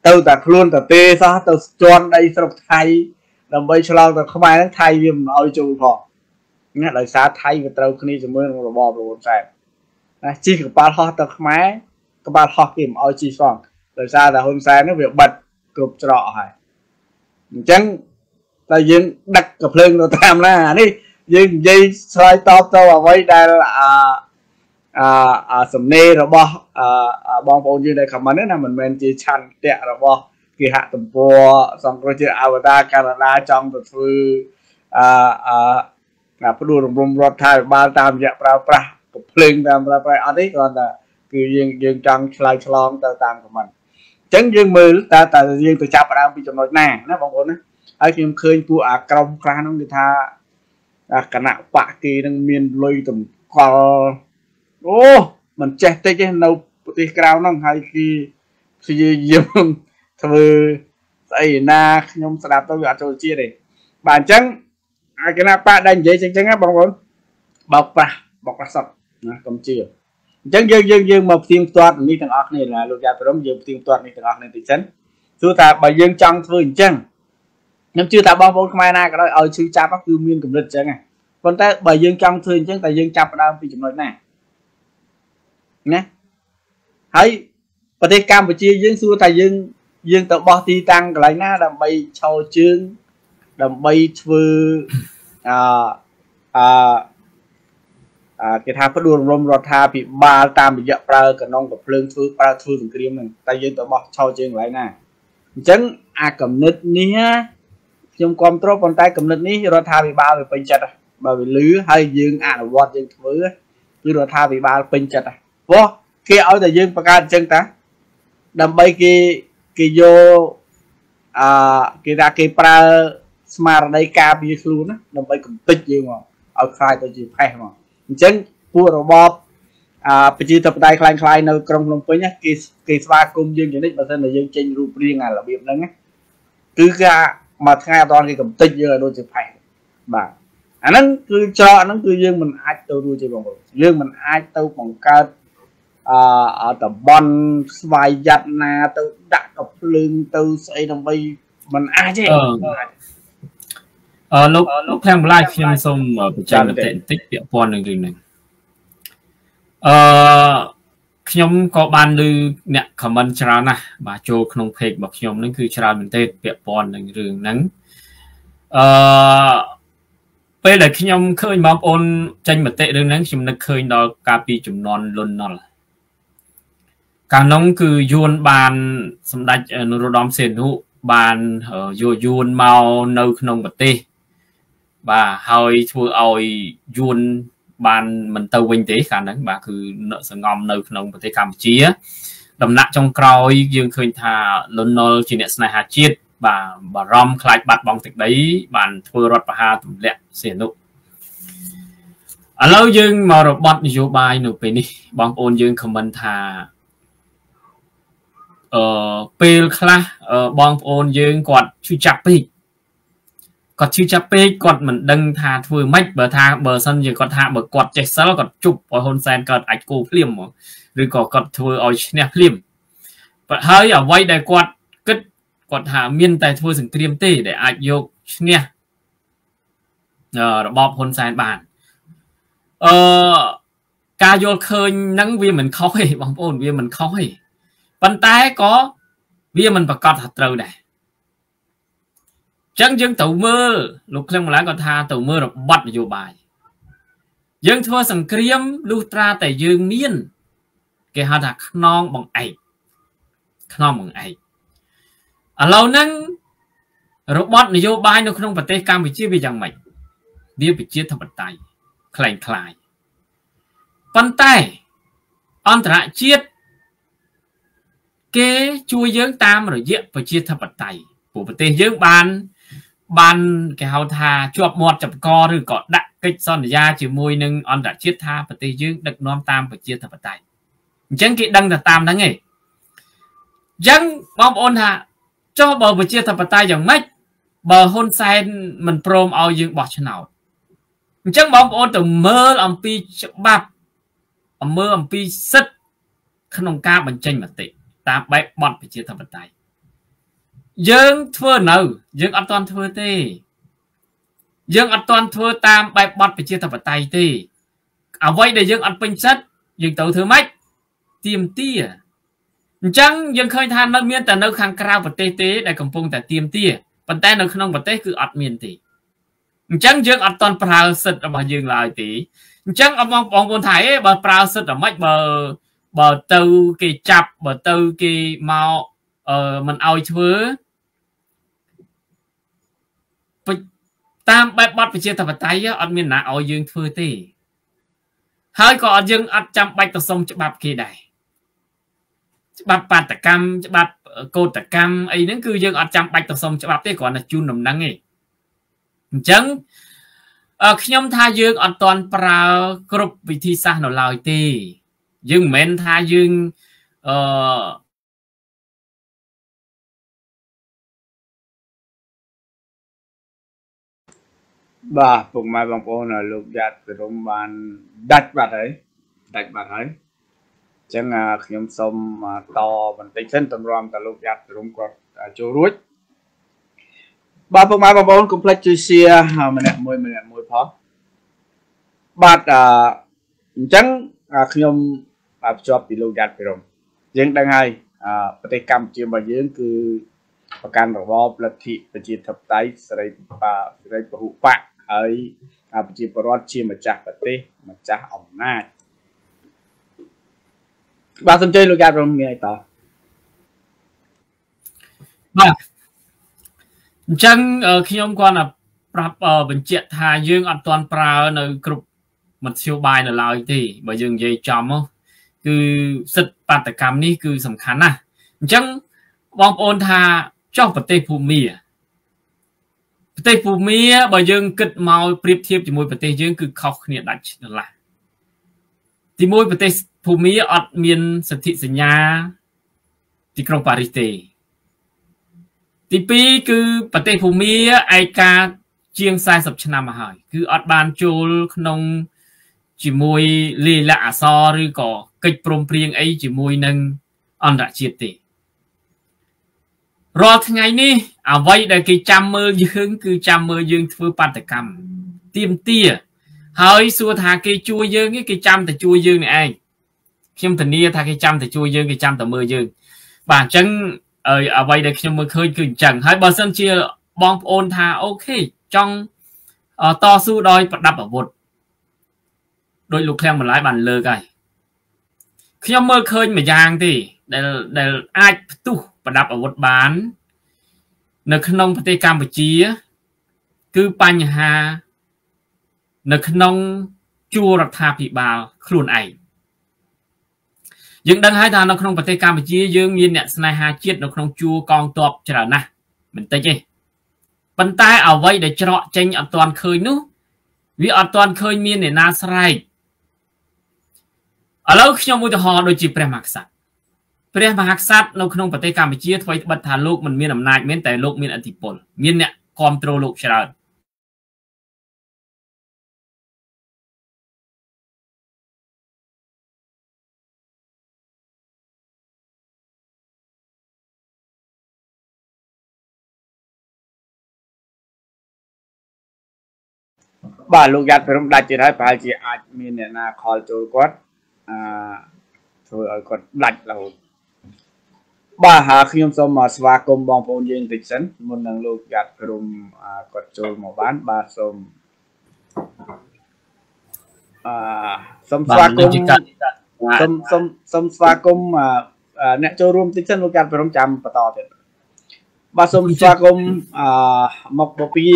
ទៅតែខ្លួនទៅទេសោះទៅជន់ដីស្រុកថៃដើម្បីឆ្លងទៅខ្មែរហ្នឹងថៃវាមិនអោយចូលផងណាដោយសារថៃវាត្រូវគ្នាជាមួយនឹងរបបលោកហ៊ុនសែនណាជិះកប៉ាល់ហោះទៅខ្មែរ ក្បាលហោះគេមិនអោយជីសងដោយសារតែហ៊ុនសែននោះវាបិទគ្រប់ច្រកហើយអញ្ចឹងតែយើងដឹកកភ្លើងទៅតាមណានេះយើងនិយាយឆ្លើយតបទៅអ្វីដែលអាអាសំណេររបស់បងប្អូនយើងដែលខមមិនណាមិនមែនជាឆន្ទៈរបស់គេហទំព័រសង្គ្រោះជាតិអវតារកាណាដាចង់ទៅធ្វើអឺផ្ដួលរំលំរដ្ឋាភិបាលតាមរយៈប្រើប្រាស់កំភ្លើងតាមប្រើប្រាស់អត់ទេគ្រាន់តែ គឺយើងយើងចង់ឆ្លើយឆ្លងទៅតាមខមមិនអញ្ចឹងយើងមើលតើតើយើងទៅចាប់ផ្ដើមពីចំណុចណាណាបងប្អូនណាហើយខ្ញុំឃើញពួកអាក្រមខ្លះហ្នឹងគឺថាគណៈបកគេនឹងមានលុយតម្កល់អូមិនចេះតិចទេនៅប្រទេសក្រៅហ្នឹងហើយគេព្យាយាមធ្វើស្អីណាខ្ញុំស្ដាប់ទៅវាអត់ចូលជាតិទេបាទអញ្ចឹងអាគណៈបកដែលនិយាយចឹងចឹងណាបងប្អូនបោកប្រាស់បោកប្រាស់សតណាកុំជឿ អញ្ចឹងយើងយើងយើងមកផ្ទៀងផ្ទាត់នេះទាំងអស់គ្នាលោកយ៉ាព្រមយើងផ្ទៀងផ្ទាត់នេះទាំងអស់គ្នាតិចសិនទោះថាបើយើងចង់ធ្វើអញ្ចឹងខ្ញុំជឿថាបងប្អូនខ្មែរណាក៏ដោយឲ្យឈឺចាប់គឺមានកម្រិតអញ្ចឹងប៉ុន្តែបើយើងចង់ធ្វើអញ្ចឹងតែយើងចាប់ផ្ដើមពីចំណុចណាណាហើយប្រទេសកម្ពុជាយើងសួរថាយើងយើងទៅបោះទីតាំងកន្លែងណាដើម្បីឈរជើងដើម្បីធ្វើអឺអឺ គេថាផ្ដួលរំរដ្ឋាភិបាលតាមរយៈប្រើកណុងកំភ្លើងធ្វើប្រើធ្វើសង្គ្រាមហ្នឹងតែយើងទៅបោះឆោជាងកន្លែងណាអញ្ចឹងអាកំណត់នេះខ្ញុំគ្រប់គ្រងប៉ុន្តែកំណត់នេះរដ្ឋាភិបាលវាពេញចិត្តបើវាលឺហើយយើងអនុវត្តយើងធ្វើគឺរដ្ឋាភិបាលពេញចិត្តព្រោះគេឲ្យតែយើងបង្កើតអញ្ចឹងតាដើម្បីគេគេយកអឺគេថាគេប្រើស្មារតីការពារខ្លួនណាដើម្បីកំទេចយើងមកឲ្យខ្លាយទៅជាផេះមក អញ្ចឹងពួករបបអាប្រជាធិបតេយ្យคล้ายៗនៅក្រុងភ្នំពេញគេគេស្វាគមន៍យើងយ៉ាងនេះបើមិនតែយើងចេញរូបរាងអារបៀបហ្នឹងគឺគេមួយថ្ងៃអត់ដល់គេកំទេចយើងឲ្យដូចជាផេះបាទអាហ្នឹងគឺច្រកហ្នឹងគឺយើងមិនអាចទៅរួចទេបងប្អូនយើងមិនអាចទៅបង្កើតអឺតំបន់ស្វ័យយ័តណាទៅដាក់កភ្លើងទៅស្អីដើម្បីមិនអាចទេ អឺលោកលោកខាងម្លាយខ្ញុំសូមបញ្ចាំមតិបន្តិចពាក់ព័ន្ធនឹងរឿងនេះអឺខ្ញុំក៏បានឮអ្នកខមមិនច្រើនណាស់បាទចូលក្នុង page របស់ខ្ញុំនឹងគឺច្រើនមែនទែនពាក់ព័ន្ធនឹងរឿងហ្នឹងអឺពេលដែលខ្ញុំឃើញបងប្អូនចេញមតិរឿងហ្នឹងខ្ញុំនឹកឃើញដល់កាលពីចំនួនលុនណុលកាលនោះគឺយួនបានសម្ដេចនរោត្តមសីហនុបានយកយួនមកនៅក្នុងប្រទេស បាទហើយធ្វើឲ្យយួនបានមិនទៅវិញទេកាលហ្នឹងបាទគឺសងំនៅក្នុងប្រទេសកម្ពុជា ដំណាក់ចុងក្រោយយើងឃើញថាលន់នល់ជាអ្នកស្នេហាជាតិបាទបារម្ភខ្លាចបាត់បង់ទឹកដី បានធ្វើរដ្ឋប្រហារទម្លាក់សៀនុឥឡូវយើងមករបត់នយោបាយនៅពេលនេះបងប្អូនយើងខមមិនថាអឺពេលខ្លះបងប្អូនយើងគាត់ឈឺចាប់ពេក គាត់ឈឺចាប់ពេកគាត់មិនដឹងថាធ្វើម៉េចបើថាបើសិនជាគាត់ថាបើគាត់ចេះសិលគាត់ជប់ឲ្យហ៊ុនសែនកើតអាចគោភ្លាមមកឬក៏គាត់ធ្វើឲ្យឈ្នះភ្លាមហើយអ្វីដែលគាត់គិតគាត់ថាមានតែធ្វើសង្គ្រាមទេដែលអាចយកឈ្នះរបបហ៊ុនសែនបានអឺការយល់ឃើញហ្នឹងវាមិនខុសទេបងប្អូនវាមិនខុសទេប៉ុន្តែក៏វាមិនប្រកាសថាត្រូវដែរ ចឹងយើងត្រូវមើលលោកខ្ញុំម្ល៉េះគាត់ថាទៅមើលរបត់នយោបាយយើងធ្វើសង្គ្រាមលុះត្រាតែយើងមាន គេហៅថាខ្នងបង្អែកខ្នងបង្អែកឥឡូវហ្នឹងរបត់នយោបាយនៅក្នុងប្រទេសកម្ពុជាវាយ៉ាងម៉េចវាប្រជាធិបតេយ្យខ្លែងខ្លាយប៉ុន្តែអន្តរជាតិគេជួយយើងតាមរយៈប្រជាធិបតេយ្យពួកប្រទេសយើងបាន បានគេហៅថាជាប់មាត់ចំកឬក៏ដាក់កិច្ចសន្យាជាមួយនឹងអន្តរជាតិថាប្រទេសយើងដឹកនាំតាមប្រជាធិបតេយ្យអញ្ចឹងគេដឹងតែតាមហ្នឹងឯងអញ្ចឹងបងប្អូនថាចុះបើប្រជាធិបតេយ្យយ៉ាងម៉េចបើហ៊ុនសែនមិនព្រមឲ្យយើងបោះឆ្នោតអញ្ចឹងបងប្អូនទៅមើលអំពីច្បាប់អំមើអំពីសិទ្ធិក្នុងការបញ្ចេញមតិតាមបែបបទប្រជាធិបតេយ្យ យើងធ្វើនៅ យើងអត់ទាន់ធ្វើទេ យើងអត់ទាន់ធ្វើតាមបែបបទប្រជាធិបតេយ្យទេអ្វីដែលយើងអត់ពេញចិត្តយើងទៅធ្វើម៉េចទៀមទាអញ្ចឹងយើងឃើញថានៅមានតែនៅខាងក្រៅប្រទេសទេដែលកំពុងតែទៀមទាប៉ុន្តែនៅក្នុងប្រទេសគឺអត់មានទេអញ្ចឹងយើងអត់តន់ប្រើសិទ្ធិរបស់យើងឡើយទេអញ្ចឹងអបងបងប្អូនថាអេបើប្រើសិទ្ធិអ្មិចបើបើទៅគេចាប់បើទៅគេមកអឺមិនអោយធ្វើ តាមបែបបទប្រជាធិបតេយ្យអត់មានណាឲ្យយើងធ្វើទេហើយក៏អត់យើងអត់ចាំបាច់ទៅសុំច្បាប់គេដែរច្បាប់បាតកម្មច្បាប់កោតកម្មអីហ្នឹងគឺយើងអត់ចាំបាច់ទៅសុំច្បាប់ទេគ្រាន់តែជូនដំណឹងទេអញ្ចឹងខ្ញុំថាយើងអត់ទាន់ប្រើគ្រប់វិធីសាស្ត្រនៅឡើយទេ យើងមិនមែនថាយើងអឺ បាទពុកម៉ែបងប្អូនលោកយ៉ាត់ពិរមបានដាច់បាត់ហើយដាច់បាត់ហើយអញ្ចឹងខ្ញុំសូមតបន្តិចសិនតម្រាំតលោកយ៉ាត់ពិរមគាត់ចូលរួចបាទពុកម៉ែបងប្អូនកុំភ្លេចជួយ share ម្នាក់មួយម្នាក់មួយផងបាទអញ្ចឹងខ្ញុំភ្ជាប់ពីលោកយ៉ាត់ពិរមយើងដឹងហើយប្រទេសកម្ពុជារបស់យើងគឺប្រកាន់របបលទ្ធិប្រជាធិបតេយ្យសេរីសេរីពហុបក ហហើយប្រជាពលរដ្ឋជាម្ចាស់ប្រទេសម្ចាស់អំណាចបាទសំជ័យលោកយ៉ាត់រំមានអីតបាទអញ្ចឹងខ្ញុំគាត់ប្រាប់បញ្ជាក់ថាយើងអត់ទាន់ប្រើនៅគ្រប់មធ្យោបាយនៅឡើយទេបើយើងនិយាយចំមកគឺសិទ្ធិបាតកម្មនេះគឺសំខាន់ណាស់អញ្ចឹងបងប្អូនថាចុះប្រទេសភូមា ប្រទេសភូមាបើយើងគិតមកប្រៀបធៀបជាមួយប្រទេសយើងគឺខុសគ្នាដាច់ឆ្លាស់ទីមួយប្រទេសភូមាអត់មានសន្ធិសញ្ញា ទីក្រុងប៉ារីសទេ ទី2គឺប្រទេសភូមាឯកាជាង40ឆ្នាំមកហើយ គឺអត់បានចូលក្នុងជាមួយលីលាអសរឬក៏កិច្ចព្រមព្រៀងអីជាមួយនឹងអន្តរជាតិទេរាល់ថ្ងៃនេះអ្វីដែលគេចាំមើលយើងគឺចាំមើលយើងធ្វើបាតកម្មទៀមទាហើយសួរថាគេជួយយើងគេចាំតែជួយយើងនេះឯងខ្ញុំធានាថាគេចាំតែជួយយើងគេចាំតែមើលយើងបាទអញ្ចឹងអ្វីដែលខ្ញុំមើលឃើញគឺអញ្ចឹងហើយបើសិនជាបងប្អូនថាអូខេចង់តស៊ូដោយប្រដាប់អាវុធដោយលោកឃ្លាំងបន្លាយបានលើកហើយខ្ញុំមើលឃើញមួយយ៉ាងទេដែលដែលអាចផ្ទុះប្រដាប់អាវុធបាន នៅក្នុងប្រទេសកម្ពុជា គឺបញ្ហា នៅក្នុងជួររដ្ឋាភិបាលខ្លួនឯងយើងដឹងហើយថានៅក្នុងប្រទេសកម្ពុជាយើងមានអ្នកស្នេហាជាតិនៅក្នុងជួរកងទ័ពច្រើនណាស់មិនតិចទេប៉ុន្តែអ្វីដែលច្រកចេញអត់ទាន់ឃើញនោះវាអត់ទាន់ឃើញមានអ្នកណាស្រែកឥឡូវខ្ញុំឧទាហរណ៍ដូចជាព្រះមហាក្សត្រ ព្រះមហាក្សត្រនៅក្នុងប្រទេសកម្ពុជាធ្វើត្បិតថាលោកមិនមានអំណាចមែនតែលោកមានអធិបុលមានអ្នកគ្រប់គ្រងលោកច្រើនបាទលោកយ៉ាត់ព្រមដាច់ទៀតហើយប្រហែលជាអាចមានអ្នកណាខលចូលគាត់អឺធ្វើឲ្យគាត់ដាច់រហូត បាទហើយខ្ញុំសូមស្វាគមន៍បងប្អូនយើងតិចសិនមុននឹងលោកយ៉ាត់ព្រមគាត់ចូលមកបានបាទសូមអឺសូមស្វាគមន៍សូមសូមសូមស្វាគមន៍អ្នកចូលរួមតិចសិនលោកយ៉ាត់ព្រមចាំបន្តទៀតបាទសូមស្វាគមន៍អឺមកបពា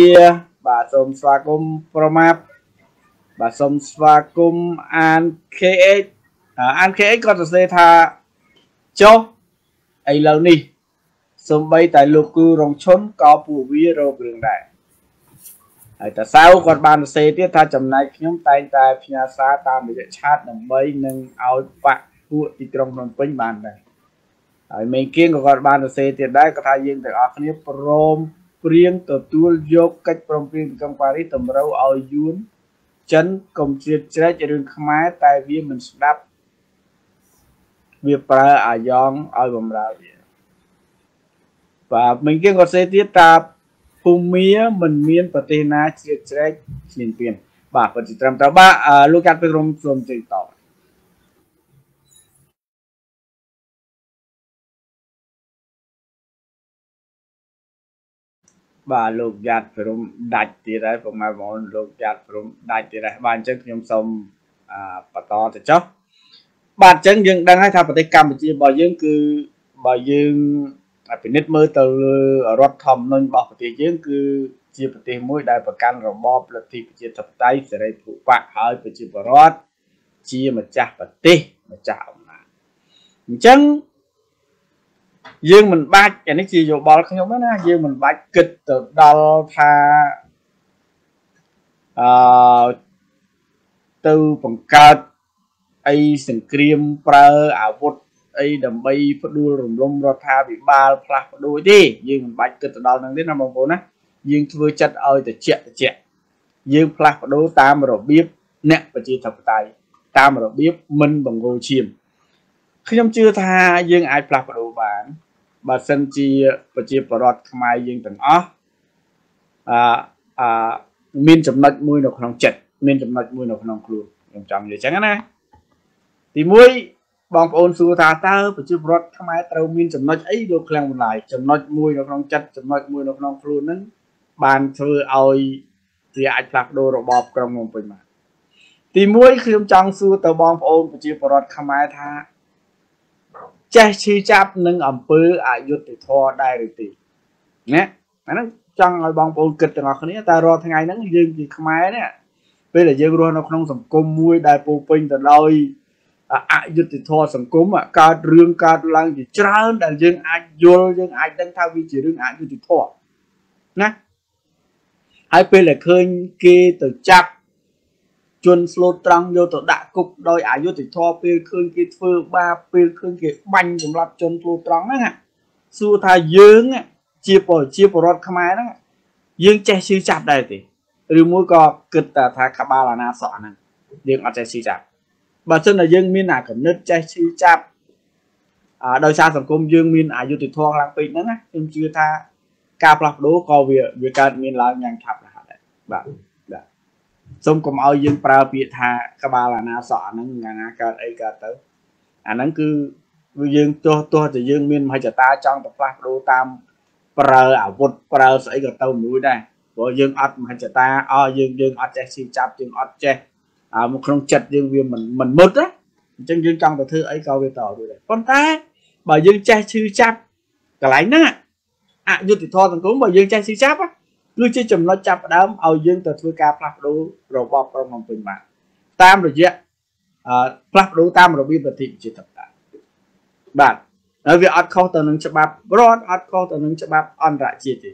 បាទសូមស្វាគមន៍ប្រមាប់បាទសូមស្វាគមន៍អាន KH អាន KH គាត់សរសេរថាចុះ ឥឡូវនេះសំបីតែលោកគូរងឈុនក៏ពួកវារករឿងដែរហើយតាសៅគាត់បានសរសេរទៀតថាចំណែកខ្ញុំតែងតែផ្ញើសារតាមរយៈឆាតដើម្បីនឹងឲ្យបាក់ពួកទីក្រុងភ្នំពេញបានដែរហើយមេគៀងក៏គាត់បានសរសេរទៀតដែរគាត់ថាយើងទាំងអស់គ្នាព្រមព្រៀងទទួលយកកិច្ចព្រមព្រៀងទីក្រុងប៉ារីសតម្រូវឲ្យយួនចិនកុំជ្រៀតជ្រែករឿងខ្មែរតែវាមិនស្ដាប់ វាប្រើអាយ៉ងឲ្យបំរើវាបាទមិញគេក៏សេទៀតថាភូមាមិនមានប្រទេសណាជ្រៀតជ្រែកឈ្លានពានបាទពិតជាត្រឹមត្រូវបាទលោកកាត់ពីក្រុមសូមជ័យតបបាទលោកយ៉ាត់ព្រមដាច់ទៀតហើយប្រហែលបងលោកយ៉ាត់ព្រមដាច់ទៀតហើយបាទអញ្ចឹងខ្ញុំសូមបន្តទៅចុះ បាទអញ្ចឹងយើងដឹងហើយថាប្រទេសកម្ពុជារបស់យើងគឺបើយើងពិនិត្យមើលទៅលើរដ្ឋធម្មនុញ្ញរបស់ប្រទេសយើងគឺជាប្រទេសមួយដែលប្រកាន់របបលទ្ធិប្រជាធិបតេយ្យសេរីភូបៈហើយប្រជាពលរដ្ឋជាម្ចាស់ប្រទេសម្ចាស់អំណាចអញ្ចឹងយើងមិនបាច់អានេះជាយោបល់ខ្ញុំណាយើងមិនបាច់គិតទៅដល់ថាអឺទៅបង្កើត អីសង្គ្រាមប្រើអាវុធអីដើម្បីផ្ដួលរំលំរដ្ឋាភិបាលផ្លាស់ប្ដូរទេយើងមិនបាច់គិតទៅដល់នឹងទេណាបងប្អូនណាយើងធ្វើចិត្តឲ្យតិចតិចយើងផ្លាស់ប្ដូរតាមរបៀបអ្នកប្រជាធិបតេយ្យតាមរបៀបមិនបង្កឈាមខ្ញុំជឿថាយើងអាចផ្លាស់ប្ដូរបានបើសិនជាប្រជាពលរដ្ឋខ្មែរយើងទាំងអស់អឺអឺមានចំណុចមួយនៅក្នុងចិត្តមានចំណុចមួយនៅក្នុងខ្លួនខ្ញុំចង់និយាយចឹងណា ទី1បងប្អូនសួរថាតើប្រជាពលរដ្ឋខ្មែរត្រូវមានចំណុចអីលោកឃ្លាំងបន្លាយចំណុចមួយនៅក្នុងចិត្តចំណុចមួយនៅក្នុងខ្លួនហ្នឹងបានធ្វើឲ្យវាអាចផ្លាស់ប្ដូររបបក្រុងភ្នំពេញបានទី1ខ្ញុំចង់សួរទៅបងប្អូនប្រជាពលរដ្ឋខ្មែរថាចេះឈឺចាប់នឹងអង្គើអយុត្តិធម៌ដែរឬទេណាអាហ្នឹងចង់ឲ្យបងប្អូនគិតទាំងអស់គ្នាតែរាល់ថ្ងៃហ្នឹងយើងជាខ្មែរនេះពេលដែលយើងរស់នៅក្នុងសង្គមមួយដែលពោពេញទៅដោយ អយុត្តិធម៌សង្គមកើតរឿងកើតឡើងជាច្រើនដែលយើងអាចយល់យើងអាចដឹងថាវាជារឿងអយុត្តិធម៌ណាហើយពេលដែលឃើញគេទៅចាប់ជនស្លូតត្រង់យកទៅដាក់គុកដោយអយុត្តិធម៌ពេលឃើញគេធ្វើបាបពេលឃើញគេបាញ់សម្លាប់ជនស្លូតត្រង់ហ្នឹងសួរថាយើងជាប្រជាពលរដ្ឋខ្មែរហ្នឹងយើងចេះជឿចាប់ដែរទេឬមួយក៏គិតតែថាក្បាលអាណាសក់ហ្នឹងយើងអត់ចេះជឿចាប់ បើមិនតែយើងមានអាកំណត់ចេះជឿចាប់អឺដោយសារសង្គមយើងមានអយុត្តិធម៌ខ្លាំងពេកហ្នឹងណាខ្ញុំជឿថាការផ្លាស់ប្ដូរក៏វាវាកើតមានឡើងយ៉ាងឆាប់រហ័សដែរបាទបាទសូមកុំឲ្យយើងប្រើពាក្យថាក្បាលអាណាសក់ហ្នឹងអាណាកើតអីកើតទៅអាហ្នឹងគឺយើងទោះទោះតែយើងមានមហិច្ឆតាចង់ទៅផ្លាស់ប្ដូរតាមប្រើអាវុធប្រើស្អីក៏ទៅមួយដែរព្រោះយើងអត់មហិច្ឆតាអស់យើងយើងអត់ចេះឈឺចាប់យើងអត់ចេះ អាមកក្នុងចិត្តយើងវាមិនមិនមុតណាអញ្ចឹងយើងចង់ទៅធ្វើអីក៏វាតរួចដែរប៉ុន្តែបើយើងចេះឈឺចាប់កន្លែងហ្នឹងអយុត្តិធម៌សង្គមបើយើងចេះឈឺចាប់គឺជាចំណុចចាប់ផ្ដើមឲ្យយើងទៅធ្វើការផ្លាស់ប្ដូររបបក្រុងភ្នំពេញបានតាមរយៈអឺផ្លាស់ប្ដូរតាមរបៀបប្រតិជាតបតាបាទហើយវាអត់ខុសទៅនឹងច្បាប់រដ្ឋអត់ខុសទៅនឹងច្បាប់អន្តរជាតិទេ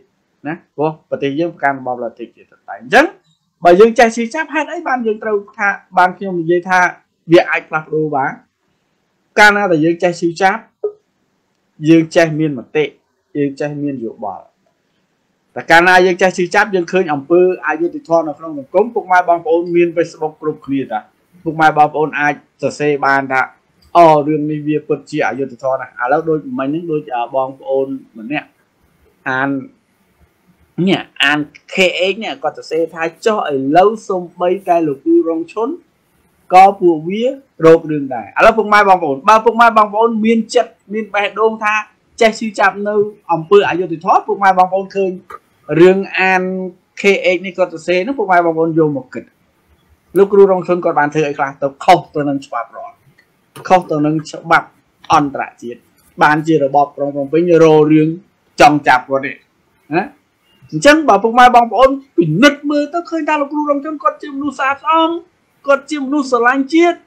ណាព្រោះប្រទេសយើងប្រកាន់របបលទ្ធិជាតិតែអញ្ចឹង បើយើងចេះស៊ីចាប់ហេតុអីបានយើងត្រូវថាបានខ្ញុំនិយាយថាវាអាចផ្លាស់ប្ដូរបានកាលណាដែលយើងចេះស៊ីចាប់យើងចេះមានមតិយើងចេះមានយោបល់តែកាលណាយើងចេះស៊ីចាប់យើងឃើញអំពើអយុត្តិធម៌នៅក្នុងសង្គមពុកម៉ែបងប្អូនមាន Facebook គ្រប់គ្នាតាពុកម៉ែបងប្អូនអាចសរសេរបានថាអូរឿងនេះវាពិតជាអយុត្តិធម៌ណាស់ឥឡូវដូចមិញហ្នឹងដូចបងប្អូនម្នាក់អាន នេះអាន KH នេះគាត់សរសេរថាចុះឥឡូវសំបីតែលោកគ្រូរងឈុនក៏ពួកវារោគរឿងដែរឥឡូវពុកម៉ែបងប្អូនបើពុកម៉ែបងប្អូនមានចិត្តមានបេះដូងថាចេះជឿចាប់នៅអង្គើអយុធធម៌ពុកម៉ែបងប្អូនឃើញរឿងអាន KH នេះគាត់សរសេរនោះពុកម៉ែបងប្អូនយកមកគិតលោកគ្រូរងឈុនគាត់បានធ្វើអីខ្លះទៅខុសទៅនឹងច្បាប់រដ្ឋខុសទៅនឹងច្បាប់អន្តរជាតិបានជារបបក្រុងភ្នំពេញរោរឿងចង់ចាប់គាត់នេះណា អញ្ចឹងបើពុកម៉ែបងប្អូនពិនិត្យមើលទៅឃើញថាលោកគ្រូរងជនគាត់ជាមនុស្សស្អាតស្អំគាត់ជាមនុស្សស្រឡាញ់ជាតិ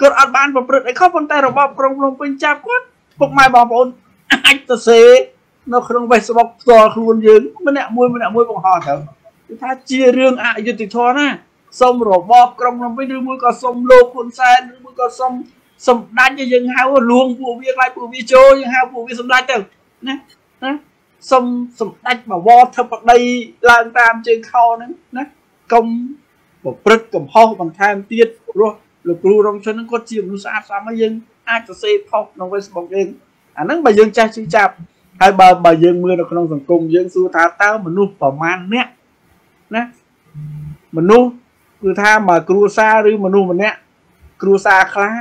គាត់អត់បានប្រព្រឹត្តអីខុសប៉ុន្តែរបបក្រុងភ្នំពេញចាប់គាត់ពុកម៉ែបងប្អូនអាចទៅសេនៅក្នុង Facebook ផ្ទាល់ខ្លួនយើងម្នាក់មួយម្នាក់មួយបង្ហោះទៅគឺថាជារឿងអយុត្តិធម៌ណាសុំរបបក្រុងភ្នំពេញឬមួយក៏សុំលោកហ៊ុនសែនឬមួយក៏សុំសម្ដេចយើងហៅលួងពួកវាខ្លាចពួកវាចូលយើងហៅពួកវាសម្ដេចទៅណាណា សុំសម្ដេចបវរធិបតីឡើងតាមជើងខោហ្នឹងណាកុំប្រព្រឹត្តកំហុសបន្ថែមទៀតព្រោះលោកគ្រូរងជនហ្នឹងគាត់ជាមនុស្សស្អាតស្អំហើយយើងអាចសរសេរផុសក្នុង Facebook យើងអាហ្នឹងបើយើងចេះជឿចាប់ហើយបើបើយើងមើលនៅក្នុងសង្គមយើងសួរថាតើមនុស្សប្រមាណអ្នកណាមនុស្សគឺថាមកគ្រួសារឬមនុស្សម្នាក់គ្រួសារខ្លះ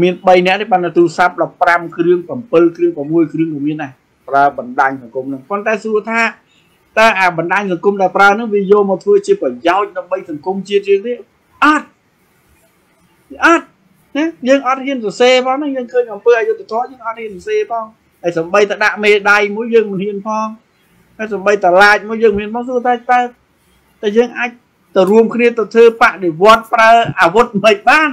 មាន3នាក់ទេប៉ុន្តែទូរស័ព្ទ15គ្រឿង7គ្រឿង6គ្រឿងក៏មានដែរ ប្រើបណ្ដាញសង្គមនឹងប៉ុន្តែសួរថាតើអាបណ្ដាញសង្គមដែលប្រើនោះវាយកមកធ្វើជាប្រយោជន៍ដើម្បីសង្គមជាតិយើងទេអត់អត់ណាយើងអត់ហ៊ានសរសេរផងណាយើងឃើញអំពើអយុត្តិធម៌យើងអត់ហ៊ានសរសេរផងហើយសំបីតដាក់មេដៃមួយយើងមិនហ៊ានផងហើយសំបីតឡាចមួយយើងមិនហ៊ានផងសួរតែតើតែយើងអាចទៅរួមគ្នាទៅធ្វើបដិវត្តប្រើអាវុធមិនបាន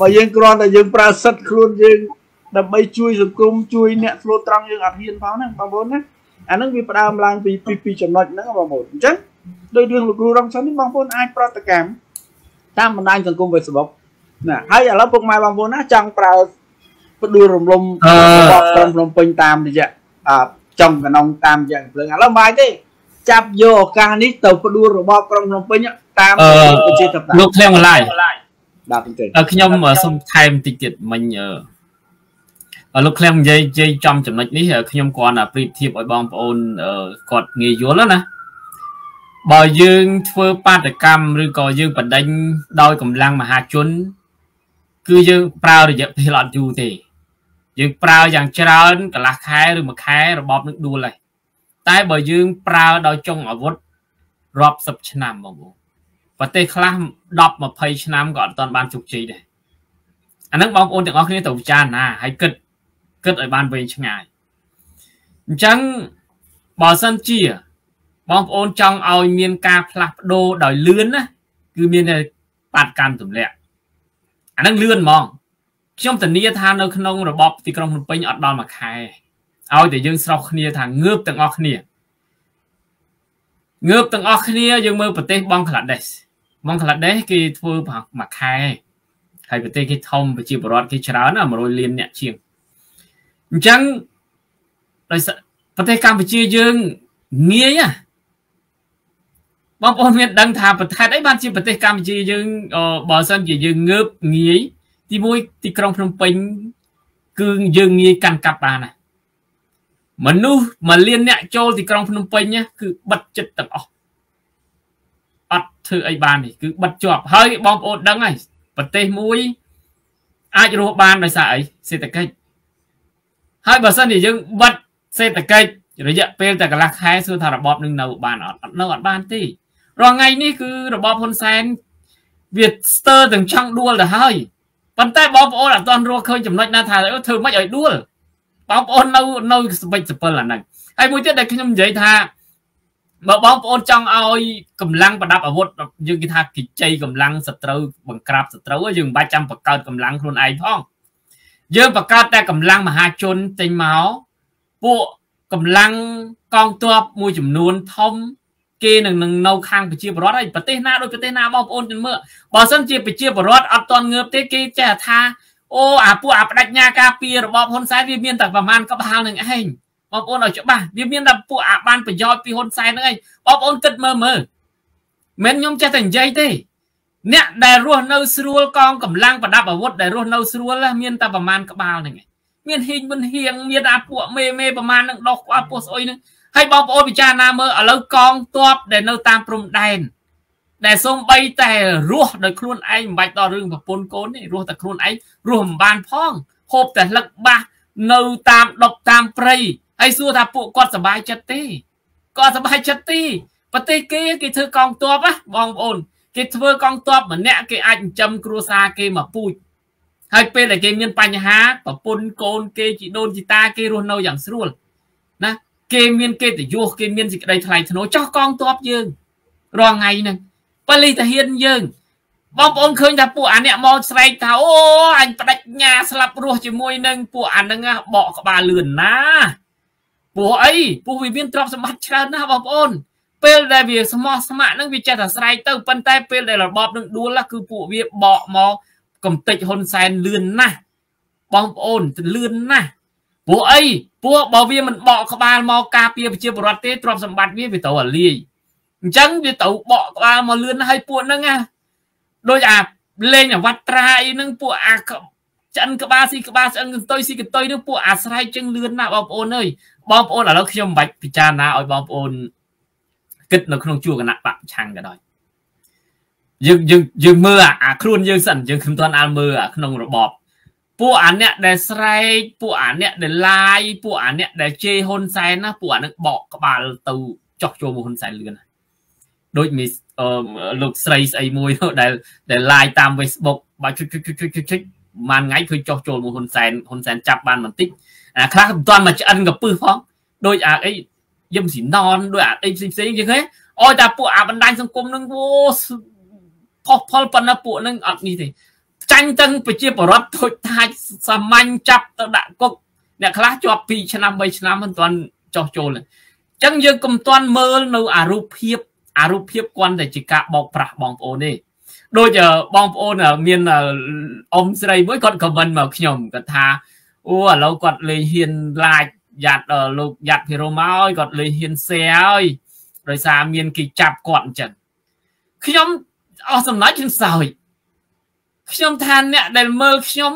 បើយើងគ្រាន់តែយើងប្រើសិទ្ធខ្លួនយើង ដើម្បីជួយសង្គមជួយអ្នកស្លូតត្រង់យើងអត់ហ៊ានផងហ្នឹងបងប្អូនណាអាហ្នឹងវាផ្ដើមឡើងពីពីចំណុចហ្នឹងបងប្អូនអញ្ចឹងដោយរឿងលោកគ្រូរងសិននេះបងប្អូនអាចប្រតិកម្មតាមបណ្ដាញសង្គម Facebook ណាហើយឥឡូវពុកម៉ែបងប្អូនណាចង់ប្រើផ្ដួលរំលំរបស់ក្រុងភ្នំពេញតាមរយៈចុងកណងតាមរយៈភ្លើងឥឡូវបាយទេចាប់យកឱកាសនេះទៅផ្ដួលរបបក្រុងភ្នំពេញតាមប្រជាធិបតេយ្យលោកឃ្លាំងម្លាយបាទទេខ្ញុំសូមថែមតិចទៀតមិញ លោកឃ្លាំងនិយាយនិយាយចំចំណុចនេះខ្ញុំគ្រាន់តែប្រៀបធៀបឲ្យបងប្អូនគាត់ងាយយល់ណាបើយើងធ្វើបាតកម្មឬក៏យើងបដិញដោយកម្លាំងមហាជន គឺយើងប្រើរយៈពេលអត់យូរទេយើងប្រើយ៉ាងច្រើនកន្លះខែឬមួយខែរបបនឹងដួលហើយតែបើយើងប្រើដោយចុងអាវុធរាប់សិបឆ្នាំបងប្អូនប្រទេសខ្លះ10 20ឆ្នាំក៏អត់ទាន់បានជោគជ័យដែរអាហ្នឹងបងប្អូនទាំងអស់គ្នាត្រូវពិចារណាហើយគិត គិតឲ្យបានវែងឆ្ងាយអញ្ចឹងបើសិនជាបងប្អូនចង់ឲ្យមានការផ្លាស់ប្ដូរដោយលឿនណាគឺមានតែបាត់កម្មទម្លាក់អាហ្នឹងលឿនហ្មងខ្ញុំធានាថានៅក្នុងរបបទីក្រុងភ្នំពេញអត់ដល់មួយខែឲ្យតែយើងស្រោះគ្នាថាងើបទាំងអស់គ្នាងើបទាំងអស់គ្នាយើងមើលប្រទេសបង់ក្លាដេសបង់ក្លាដេសគេធ្វើមួយខែហើយប្រទេសគេធំប្រជាពលរដ្ឋគេច្រើនណា100លានអ្នកជាង អញ្ចឹងដោយប្រទេសកម្ពុជាយើងងាយណាបងប្អូនមានដឹងថាប្រទេសអីបានជាប្រទេសកម្ពុជាយើងបើសិនជាយើងងើបងាយទីមួយទីក្រុងភ្នំពេញគឺយើងងាយកាន់កាប់បានណាមនុស្សមួយលានអ្នកចូលទីក្រុងភ្នំពេញគឺបិទចិត្តទាំងអស់អត់ធ្វើអីបាននេះគឺបិទជាប់ហើយបងប្អូនដឹងហើយប្រទេសមួយអាចរស់បានដោយសារអីសេដ្ឋកិច្ច ហើយបើសិនជាយើងបិទសេដ្ឋកិច្ចរយៈពេលតែកន្លះខែសួរថារបបនឹងនៅបានអត់នៅអត់បានទេរាល់ថ្ងៃនេះគឺរបបហ៊ុនសែនវាស្ទើរទាំងចង់ដួលទៅហើយប៉ុន្តែបងប្អូនអត់ទាន់រស់ឃើញចំណុចណាថាធ្វើម៉េចឲ្យដួលបងប្អូននៅនៅសពេចសពិលអាហ្នឹងហើយមួយទៀតដែលខ្ញុំនិយាយថាបើបងប្អូនចង់ឲ្យកម្លាំងប្រដាប់អាវុធយើងគេថាកិច្ច័យកម្លាំងសត្រូវបង្ក្រាបសត្រូវយើងមិនបាច់ចាំបង្កើតកម្លាំងខ្លួនឯងផង យើងបង្កើតតែកម្លាំងមហាជនទិញមកពួកកម្លាំងកងទ័ពមួយចំនួនធំគេនឹងនឹងនៅខាងប្រជាពលរដ្ឋហើយប្រទេសណាដូចប្រទេសណាបងប្អូនជំនឿបើសិនជាប្រជាពលរដ្ឋអត់ទាន់ងើបទេគេចេះថាអូអាពួកអាបដិញ្ញាការពីរបបហ៊ុនសែនវាមានតែប្រមាណក្បាលនឹងឯងបងប្អូនឲ្យច្បាស់វាមានតែពួកអាបានប្រយោជន៍ពីហ៊ុនសែនហ្នឹងឯងបងប្អូនគិតមើលមើលមិនខ្ញុំចេះតែនិយាយទេ អ្នកដែលរស់នៅស្រួលកងកម្លាំងប្រដាប់អាវុធដែលរស់នៅស្រួលមានតែប្រមាណក្បាលហ្នឹងឯងមានហ៊ីងមិនហៀងមានអាពួកមេមេប្រមាណនឹងដោះក្បាលពោះស្អុយហ្នឹងហើយបងប្អូនពិចារណាមើលឥឡូវកងទ័ពដែលនៅតាមព្រំដែនដែលសូម្បីតែរស់ដោយខ្លួនឯងមិនបាច់ដល់រឿងប្រពន្ធកូនទេរស់តែខ្លួនឯងរស់មិនបានផងហូបតែលឹកបាសនៅតាមដប់តាមព្រៃហើយសួរថាពួកគាត់សុបាយចិត្តទេគាត់សុបាយចិត្តទេប្រទេសគេគេធ្វើកងទ័ពណាបងប្អូន គេធ្វើកងទ័ពម្នាក់គេអាចចិញ្ចឹមគ្រួសារគេមកពូជហើយពេលដែលគេមានបញ្ហាប្រពន្ធកូនគេជីដូនជីតាគេរស់នៅយ៉ាងស្រួលណាគេមានកិត្តិយសគេមានសេចក្តីថ្លៃថ្នូរចោះកងទ័ពយើងរាល់ថ្ងៃហ្នឹងប៉ូលីសទាហានយើងបងប្អូនឃើញថាពួកអាអ្នកមកស្រែកថាអូអញបដិញ្ញាស្លាប់រស់ជាមួយនឹងពួកអានឹងបកក្បាលលឿនណាព្រោះអីព្រោះវាមានទ្រព្យសម្បត្តិច្រើនណាស់បងប្អូន ពេលដែលវាស្មោះស្ម័គ្រនឹងវាចេះតែស្រែកទៅប៉ុន្តែពេលដែលរបបនឹងដួលគឺពួកវាបកមកកំតិចហ៊ុនសែនលឿនណាស់បងប្អូនលឿនណាស់ព្រោះអីព្រោះបើវាមិនបកក្បាលមកការពារប្រជាពលរដ្ឋទេទ្រព្យសម្បត្តិវាវាត្រូវអាលាយអញ្ចឹងវាត្រូវបកក្បាលមកលឿនហើយពួកហ្នឹងណាដូចអាលេងអវត្រាអីហ្នឹងពួកអាចិនក្បាលស៊ីក្បាលស្អឹងកន្ទុយស៊ីកន្ទុយនោះពួកអាស្រ័យចឹងលឿនណាស់បងប្អូនអើយបងប្អូនឥឡូវខ្ញុំមិនបាច់ពិចារណាឲ្យបងប្អូន គិតនៅក្នុងជួរគណៈបកឆាំងក៏ដោយយើងយើងយើងមើលអាខ្លួនយើងសិនយើងខ្ញុំមិនទាន់អាលមើលអាក្នុងរបបពួកអាអ្នកដែលស្រែកពួកអាអ្នកដែលឡាយពួកអាអ្នកដែលជេរហ៊ុនសែនណាពួកអានឹងបកក្បាលទៅចោះចូលមកហ៊ុនសែនលឿនដូចមីលោកស្រីស្អីមួយដែលដែល live តាម Facebook បើជិចជិចជិចជិចជិចមួយថ្ងៃឃើញចោះចូលមកហ៊ុនសែនហ៊ុនសែនចាប់បានបន្តិចអាខ្លះមិនទាន់មកឆ្អិនកពឹសផងដូចអាអី យឹមស៊ីណនដូចអាអីផ្សេងផ្សេងចឹងហ៎អោយតែពួកអាបណ្ដាញសង្គមនឹងអូផុសផលប៉ុណ្ណាពួកនឹងអត់នេះទេចាញ់ទាំងប្រជាពលរដ្ឋទូចតាចសាមញ្ញចាប់ទៅដាក់គុកអ្នកខ្លះជាប់2ឆ្នាំ3ឆ្នាំមិនទាន់ចោះចូលអញ្ចឹងយើងកុំទាន់មើលនៅអារូបភាពអារូបភាពគាត់តែជាការបោកប្រាស់បងប្អូនទេដូចបងប្អូនមានអ៊ំស្រីមួយគាត់ខមមិនមកខ្ញុំគាត់ថាអូឥឡូវគាត់លេងហ៊ានឡាច យ៉ាត់លោកយ៉ាត់ភិរមឲ្យគាត់លេងហ៊ានសែឲ្យដោយសារមានគេចាប់គាត់អញ្ចឹងខ្ញុំអស់សំណើចខ្ញុំសើចខ្ញុំថាអ្នកដែលមើលខ្ញុំ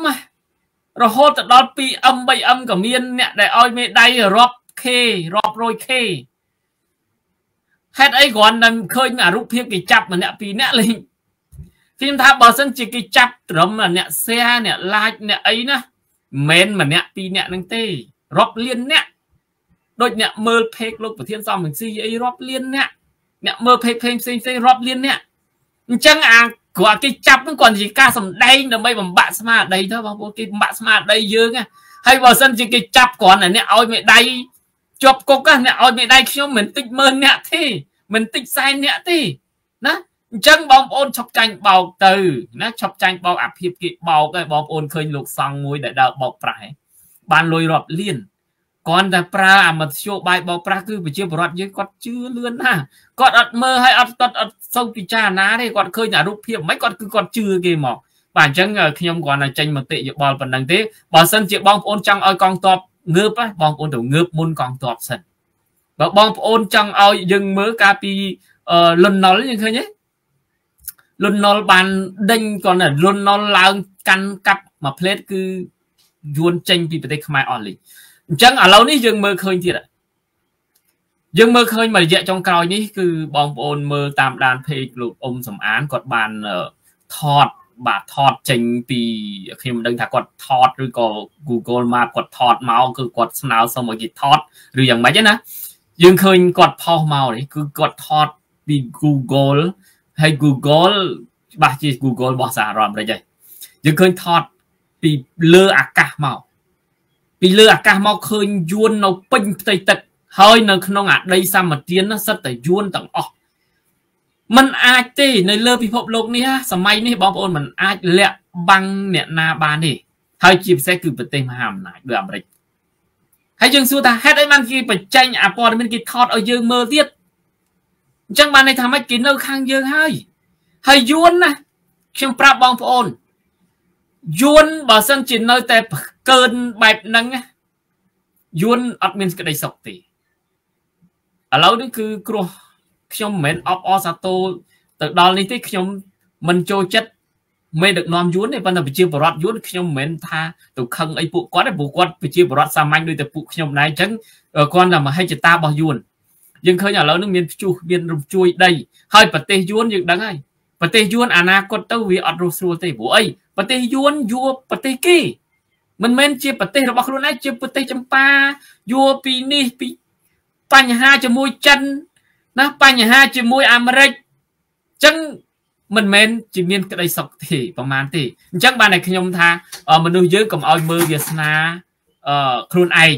រហូតទៅដល់ 2M 3M ក៏មានអ្នកដែលឲ្យមេដៃរាប់ K រាប់រយ K ហេតុអីគ្រាន់តែឃើញអារូបភាពគេចាប់ម្នាក់ពីរនាក់លេងខ្ញុំថាបើសិនជាគេចាប់ត្រឹមអ្នក share អ្នក like អ្នកអីណាមិនមែនម្នាក់ពីរនាក់នឹងទេ រាប់លានអ្នកដូចអ្នកមើល page លោកប្រធានសំរងស៊ីអីរាប់លានអ្នកអ្នកមើលភេកផ្សេងផ្សេងផ្សេងរាប់លានអ្នកអញ្ចឹងអាគាត់គេចាប់ហ្នឹងគាត់ជាការសំដែងដើម្បីបំបាក់ស្មារតីទៅបងប្អូនគេបំបាក់ស្មារតីយើងហើយបើសិនជាគេចាប់គ្រាន់តែអ្នកឲ្យមេដៃជាប់គុកអ្នកឲ្យមេដៃខ្ញុំមិនតិចម៉ឺនអ្នកទេមិនតិចសែនអ្នកទេណាអញ្ចឹងបងប្អូនឈប់ចាញ់បោកទៅណាឈប់ចាញ់បោកអាភិបគេបោកហើយបងប្អូនឃើញលោកសង្ឃមួយដែលដើរបោកប្រាស់ បានលុយរាប់លានគាត់តែប្រើអាមធ្យោបាយបោកប្រាស់គឺប្រជាពលរដ្ឋយើងគាត់ជឿលឿនណាគាត់អត់មើលហើយអត់គាត់អត់សូវពិចារណាទេគាត់ឃើញអារូបភាពមិនគាត់គឺគាត់ជឿគេមកបាទអញ្ចឹងខ្ញុំគ្រាន់តែចេញមតិយោបល់ប៉ុណ្ណឹងទេបើសិនជាបងប្អូនចង់ឲ្យកងទ័ពងើបបងប្អូនទៅងើបមុនកងទ័ពសិនបើបងប្អូនចង់ឲ្យយើងមើលកាលពីលុនណុលយើងឃើញទេលុនណុលបានដេញគាត់លុនណុលឡើងកាន់កាប់មួយផ្លេតគឺ យួនចេញពីប្រទេសខ្មែរអស់លីអញ្ចឹងឥឡូវនេះយើងមើលឃើញទៀតយើងមើលឃើញមួយរយៈចុងក្រោយនេះគឺបងប្អូនមើលតាមដានเพจលោកអ៊ុំសំអានគាត់បានថតបាទថតចេញពីខ្ញុំមិនដឹងថាគាត់ថតឬក៏ Google Map គាត់ថតមកគឺគាត់ស្នើសុំឲ្យគេថតឬយ៉ាងម៉េចណាយើងឃើញគាត់ផុសមកនេះគឺគាត់ថតពី Google ហើយ Google ច្បាស់ជា Google របស់សហរដ្ឋអាមេរិកហើយយើងឃើញថត ពីលើអាកាសមកពីលើអាកាសមកឃើញយួននៅពេញផ្ទៃទឹកហើយនៅក្នុងអាដីសម្បទានសិតតែយួនទាំងអស់มันអាចទេនៅលើពិភពលោកនេះសម័យនេះបងប្អូនมันអាចលាក់បាំងអ្នកណាបានទេហើយជាពិសេសគឺប្រទេសមហាអំណាចដូចអាមេរិកហើយយើងសួរថាហេតុអីបានគេបញ្ចេញអាព័ត៌មានគេថតឲ្យយើងមើលទៀតអញ្ចឹងបានន័យថាម៉េចគេនៅខាងយើងហើយហើយយួនណាខ្ញុំប្រាប់បងប្អូន យួនបើសិនជានៅតែកើនបែបហ្នឹងយួនអត់មានសេចក្តីសុខទេឥឡូវនេះគឺគ្រោះខ្ញុំមិនមែនអបអសាទរទៅដល់នេះទេខ្ញុំមិនចូលចិត្តមេដឹកនាំយួនទេប៉ុន្តែប្រជាពលរដ្ឋយួនខ្ញុំមិនមែនថាទៅខឹងអីពួកគាត់ទេព្រោះគាត់ប្រជាពលរដ្ឋសាមញ្ញដូចតែពួកខ្ញុំដែរអញ្ចឹងគាត់តែមហិច្ឆតារបស់យួនយើងឃើញឥឡូវនេះមានព្យុះមានរំជួយដីហើយប្រទេសយួនយើងដឹងហើយប្រទេសយួនអនាគតទៅវាអត់រស់ស្រួលទេព្រោះអី ប្រទេសយួនយួរប្រទេសគេមិនមែនជាប្រទេសរបស់ខ្លួនឯងជាប្រទេសចម្ប៉ាយួរពីនេះពីបញ្ហាជាមួយចិនណាបញ្ហាជាមួយអាមេរិកអញ្ចឹងមិនមែនជាមានក្តីសុខទេប្រហែលទេអញ្ចឹងបានតែខ្ញុំថាមនុស្សយើងកុំឲ្យមើលវាសនាអឺខ្លួនឯង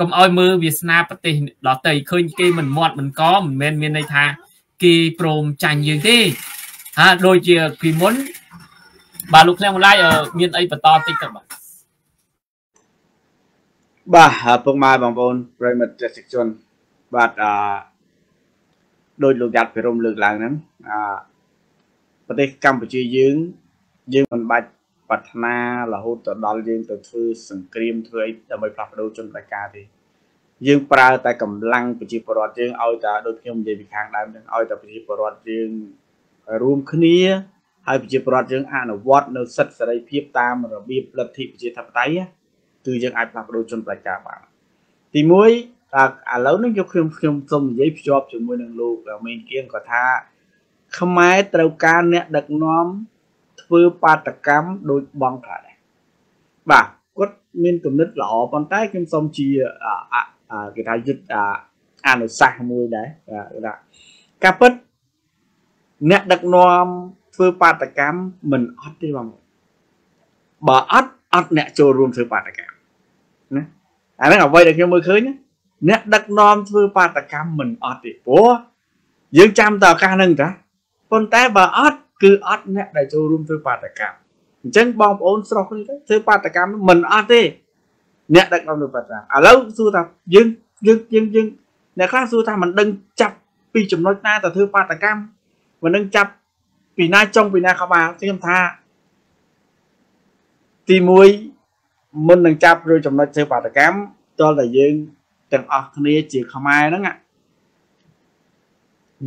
កុំឲ្យមើលវាសនាប្រទេសដទៃឃើញគេមិនមាត់មិនកមិនមែនមានន័យថាគេព្រមចាញ់យើងទេហាដូចជាពីមុន បាទលោកខ្ញុំឡាយមានអីបន្តតិចទៅបាទបាទពុកម៉ែបងប្អូនប្រិមិត្តទេសជន បាទអឺដោយលោកយ៉ាត់ភិរមលើកឡើងហ្នឹងអឺប្រទេសកម្ពុជាយើង យើងមិនបាច់ប្រាថ្នារហូតទៅដល់យើងទៅធ្វើសង្គ្រាមធ្វើអីដើម្បីផ្លាស់ប្ដូរជនបដិការទេយើងប្រើតែកម្លាំងប្រជាពលរដ្ឋយើងឲ្យតែដូចខ្ញុំនិយាយពីខាងដើមហ្នឹងឲ្យតែប្រជាពលរដ្ឋយើងរួមគ្នា ហើយប្រជាពលរដ្ឋយើងអនុវត្តនៅសិទ្ធិសេរីភាពតាមរបៀបលទ្ធិប្រជាធិបតេយ្យគឺយើងអាចផ្លាស់ប្ដូរជនប្រជាបានទី1ឥឡូវនេះយកខ្ញុំខ្ញុំសូមនិយាយភ្ជាប់ជាមួយនឹងលោកមេងគៀងគាត់ថា ខ្មែរត្រូវការអ្នកដឹកនាំធ្វើបាតកម្មដោយបងប្រាដែរបាទគាត់មានគំនិតល្អប៉ុន្តែខ្ញុំសូមជាគេថាយុទ្ធអនុសាសន៍មួយដែរបាទការពិតអ្នកដឹកនាំ ធ្វើបាតកម្មមិនអត់ទេបងបើអត់អត់អ្នកចូលរួមធ្វើបាតកម្មណាអាហ្នឹងអ្វីដែលខ្ញុំមើលឃើញអ្នកដឹកនាំធ្វើបាតកម្មមិនអត់ទេព្រោះយើងចាំតឱកាសហ្នឹងតាប៉ុន្តែបើអត់គឺអត់អ្នកដែលចូលរួមធ្វើបាតកម្មអញ្ចឹងបងប្អូនស្រុកនេះទៅធ្វើបាតកម្មមិនអត់ទេអ្នកដឹកនាំធ្វើបាតកម្មឥឡូវសួរថាយើងយើងយើងយើងអ្នកខ្លះសួរថាមិនដឹងចាប់ពីចំណុចណាទៅធ្វើបាតកម្មមិនដឹងចាប់ ពីណាចុងពីណាក្បាលខ្ញុំថា ទី1មុននឹងចាប់ឬចំណុចធ្វើបាតកម្មតលតែយើងទាំងអស់គ្នាជាខ្មែរហ្នឹង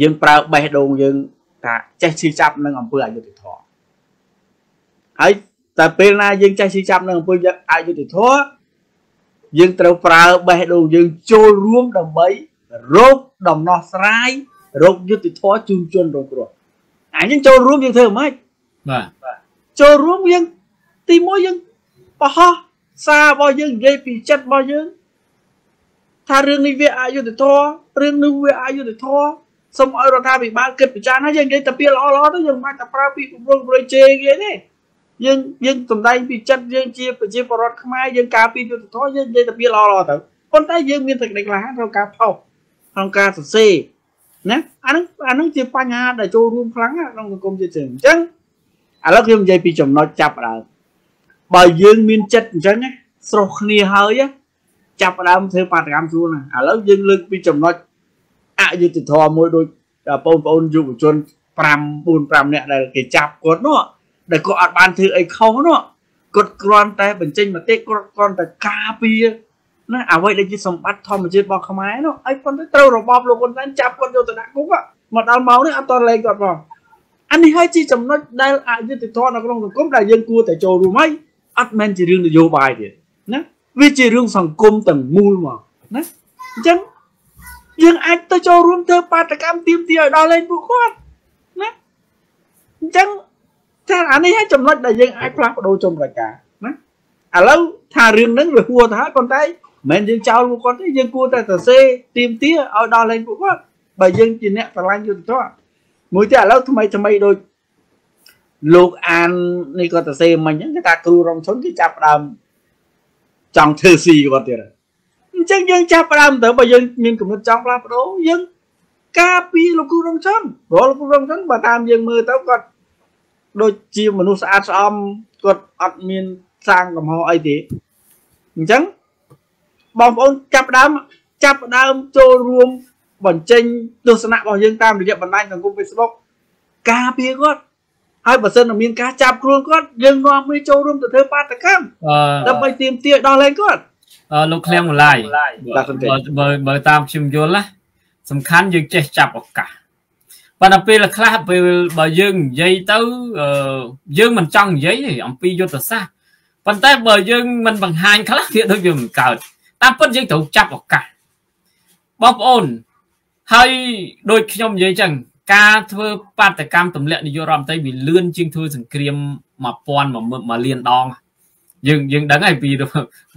យើងប្រើបេះដូងយើងថាចេះឈឺចាប់នឹងអង្គើអយុធធម៌ហើយតែពេលណាយើងចេះឈឺចាប់នឹងអង្គើអយុធធម៌យើងត្រូវប្រើបេះដូងយើងចូលរួមដើម្បីរោគដំណោះស្រាយរោគយុទ្ធធម៌ជូនជនរងគ្រោះ អញចូលរួមយើងធ្វើម៉េចបាទចូលរួមយើងទី1យើងបោះសាររបស់យើងនិយាយពីចិត្តរបស់យើងថារឿងនេះវាអយុត្តិធម៌រឿងនោះវាអយុត្តិធម៌សូមឲ្យរដ្ឋាភិបាលគិតពិចារណាយើងនិយាយតែពីល្អល្អទៅយើងមិនបាច់តែប្រើពីគម្រោងប្រជេគេទេយើងយើងសំដែងពីចិត្តយើងជាប្រជាពលរដ្ឋខ្មែរយើងការពីយុទ្ធធម៌យើងនិយាយតែពីល្អល្អទៅប៉ុន្តែយើងមានសេចក្តីក្លាហានក្នុងការផុសក្នុងការសរសេរ ណាអានឹងអានឹងជាបញ្ហាដែលចូលរួមខ្លាំងក្នុងសង្គមជាជើងអញ្ចឹងឥឡូវខ្ញុំនិយាយពីចំណុចចាប់ដើមបើយើងមានចិត្តអញ្ចឹងស្រោះគ្នាហើយចាប់ដើមធ្វើបាតកម្មស្រួលណាឥឡូវយើងលើកពីចំណុចអយុត្តិធម៌មួយដូចបងប្អូនយុវជន5 4 5នាក់ដែលគេចាប់គាត់នោះដែលគាត់អត់បានធ្វើអីខុសនោះគាត់គ្រាន់តែបញ្ចេញមតិគាត់គ្រាន់តែការពារ ណាអ្វីដែលជាសម្បត្តិធម្មជាតិរបស់ខ្មែរនោះហើយប៉ុន្តែត្រូវរបបលោកហ៊ុនសែនចាប់គាត់យកទៅដាក់គុកមកដល់ម៉ោងនេះអត់តលេងគាត់ផងអានេះហើយជាចំណុចដែលអយុត្តិធម៌នៅក្នុងសង្គមដែលយើងគួរតែចូលរួមហើយអត់មែនជារឿងនយោបាយទេណាវាជារឿងសង្គមទាំងមូលមកណាអញ្ចឹងយើងអាចទៅចូលរួមធ្វើបាតកម្មទៀមទាឲ្យដល់លេងពួកគាត់ណាអញ្ចឹងថាអានេះហើយចំណុចដែលយើងអាចផ្លាស់ប្ដូរចំរការណាឥឡូវថារឿងហ្នឹងវាហួរទៅហើយប៉ុន្តែ មិនយើងចោលពួកគាត់ទេយើងគួរតែសរសេរទៀមទាឲ្យដល់លេងពួកគាត់បើយើងជាអ្នកស្រឡាញ់យុទ្ធធម៌មួយទៀតឥឡូវថ្មីថ្មីដូចលោកអាននេះគាត់សរសេរមិញហ្នឹងគេថាគ្រូរងឈុនគេចាប់ដើមចង់ធ្វើស៊ីគាត់ទៀតអញ្ចឹងយើងចាប់ផ្ដើមទៅបើយើងមានគំនិតចង់ផ្លាស់ប្ដូរយើងការពីលោកគ្រូរងជនព្រោះលោកគ្រូរងជនបើតាមយើងមើលទៅគាត់ដូចជាមនុស្សស្អាតស្អំគាត់អត់មានសាងកំហុសអីទេអញ្ចឹង បងប្អូនចាប់ដើមចាប់ដើមចូលរួមបញ្ចេញទស្សនៈរបស់យើងតាមរយៈបណ្ដាញសង្គម Facebook ការពារគាត់ហើយបើសិនមានការចាប់ខ្លួនគាត់យើងនាំគ្នាចូលរួមទៅធ្វើបាតកម្មដើម្បីទាមទារដល់ឡើងគាត់អឺលោកឃ្លាំងម្លាយបើបើតាមខ្ញុំយល់ណាសំខាន់យើងចេះចាប់ឱកាសប៉ុន្តែពេលខ្លះពេលបើយើងនិយាយទៅយើងមិនចង់និយាយទេអំពីយុទ្ធសាស្ត្រប៉ុន្តែបើយើងមិនបង្ហាញខ្លះវាដូចវាមិនកើត តាមពិតយើងត្រូវចាប់ឱកាសបងប្អូនហើយដូចខ្ញុំនិយាយចឹងការធ្វើបាតកម្មទម្លាក់នាយករដ្ឋមន្ត្រីវាលឿនជាងធ្វើសង្គ្រាម1000មួយលានដងយើងយើងដឹងហើយពី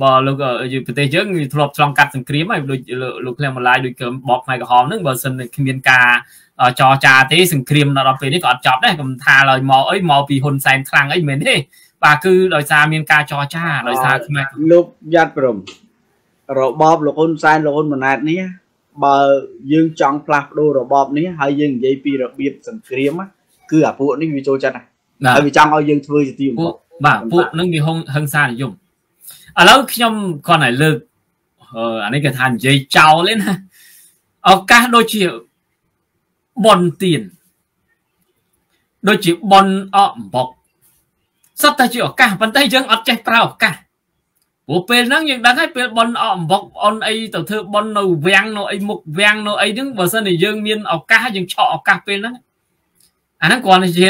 បើលោកប្រទេសយើងធ្លាប់ឆ្លងកាត់សង្គ្រាមហើយដូចលោកឃ្លាំងម្លាយដូចបបផ្នែកក្រហមហ្នឹងបើសិនគ្មានការចរចាទេសង្គ្រាមដល់ពេលនេះក៏អត់ចប់ដែរកុំថាឲ្យមកអីមកពីហ៊ុនសែនខ្លាំងអីមិនមែនទេបាទគឺដោយសារមានការចរចាដោយសារខ្មែរលោកយ៉ាត់ព្រម របបលោកហ៊ុនសែនលោកហ៊ុនម៉ាណែតនេះបើយើងចង់ផ្លាស់ប្ដូររបបនេះហើយយើងនិយាយពីរបៀបសង្គ្រាមគឺអាពួកនេះវាចូលចិត្តណាហើយវាចង់ឲ្យយើងធ្វើជាទីបំផុតបាទពួកនឹងវាហឹងសានិយមឥឡូវខ្ញុំគាត់ឲ្យលើកអានេះគេថានិយាយចោលទេណាឱកាសដូចជាបនទៀនដូចជាបនអកអំបុកសត្វតែជាឱកាសប៉ុន្តែយើងអត់ចេះប្រើឱកាស ព្រោះពេលហ្នឹងយើងដឹងហើយពេលបនអកអំបុកអនអីទៅធ្វើបននៅវាំងនៅអីមុខវាំងនៅអីហ្នឹងបើសិនជាយើងមានឱកាសយើងឆក់ឱកាសពេលហ្នឹងអាហ្នឹងគ្រាន់តែជា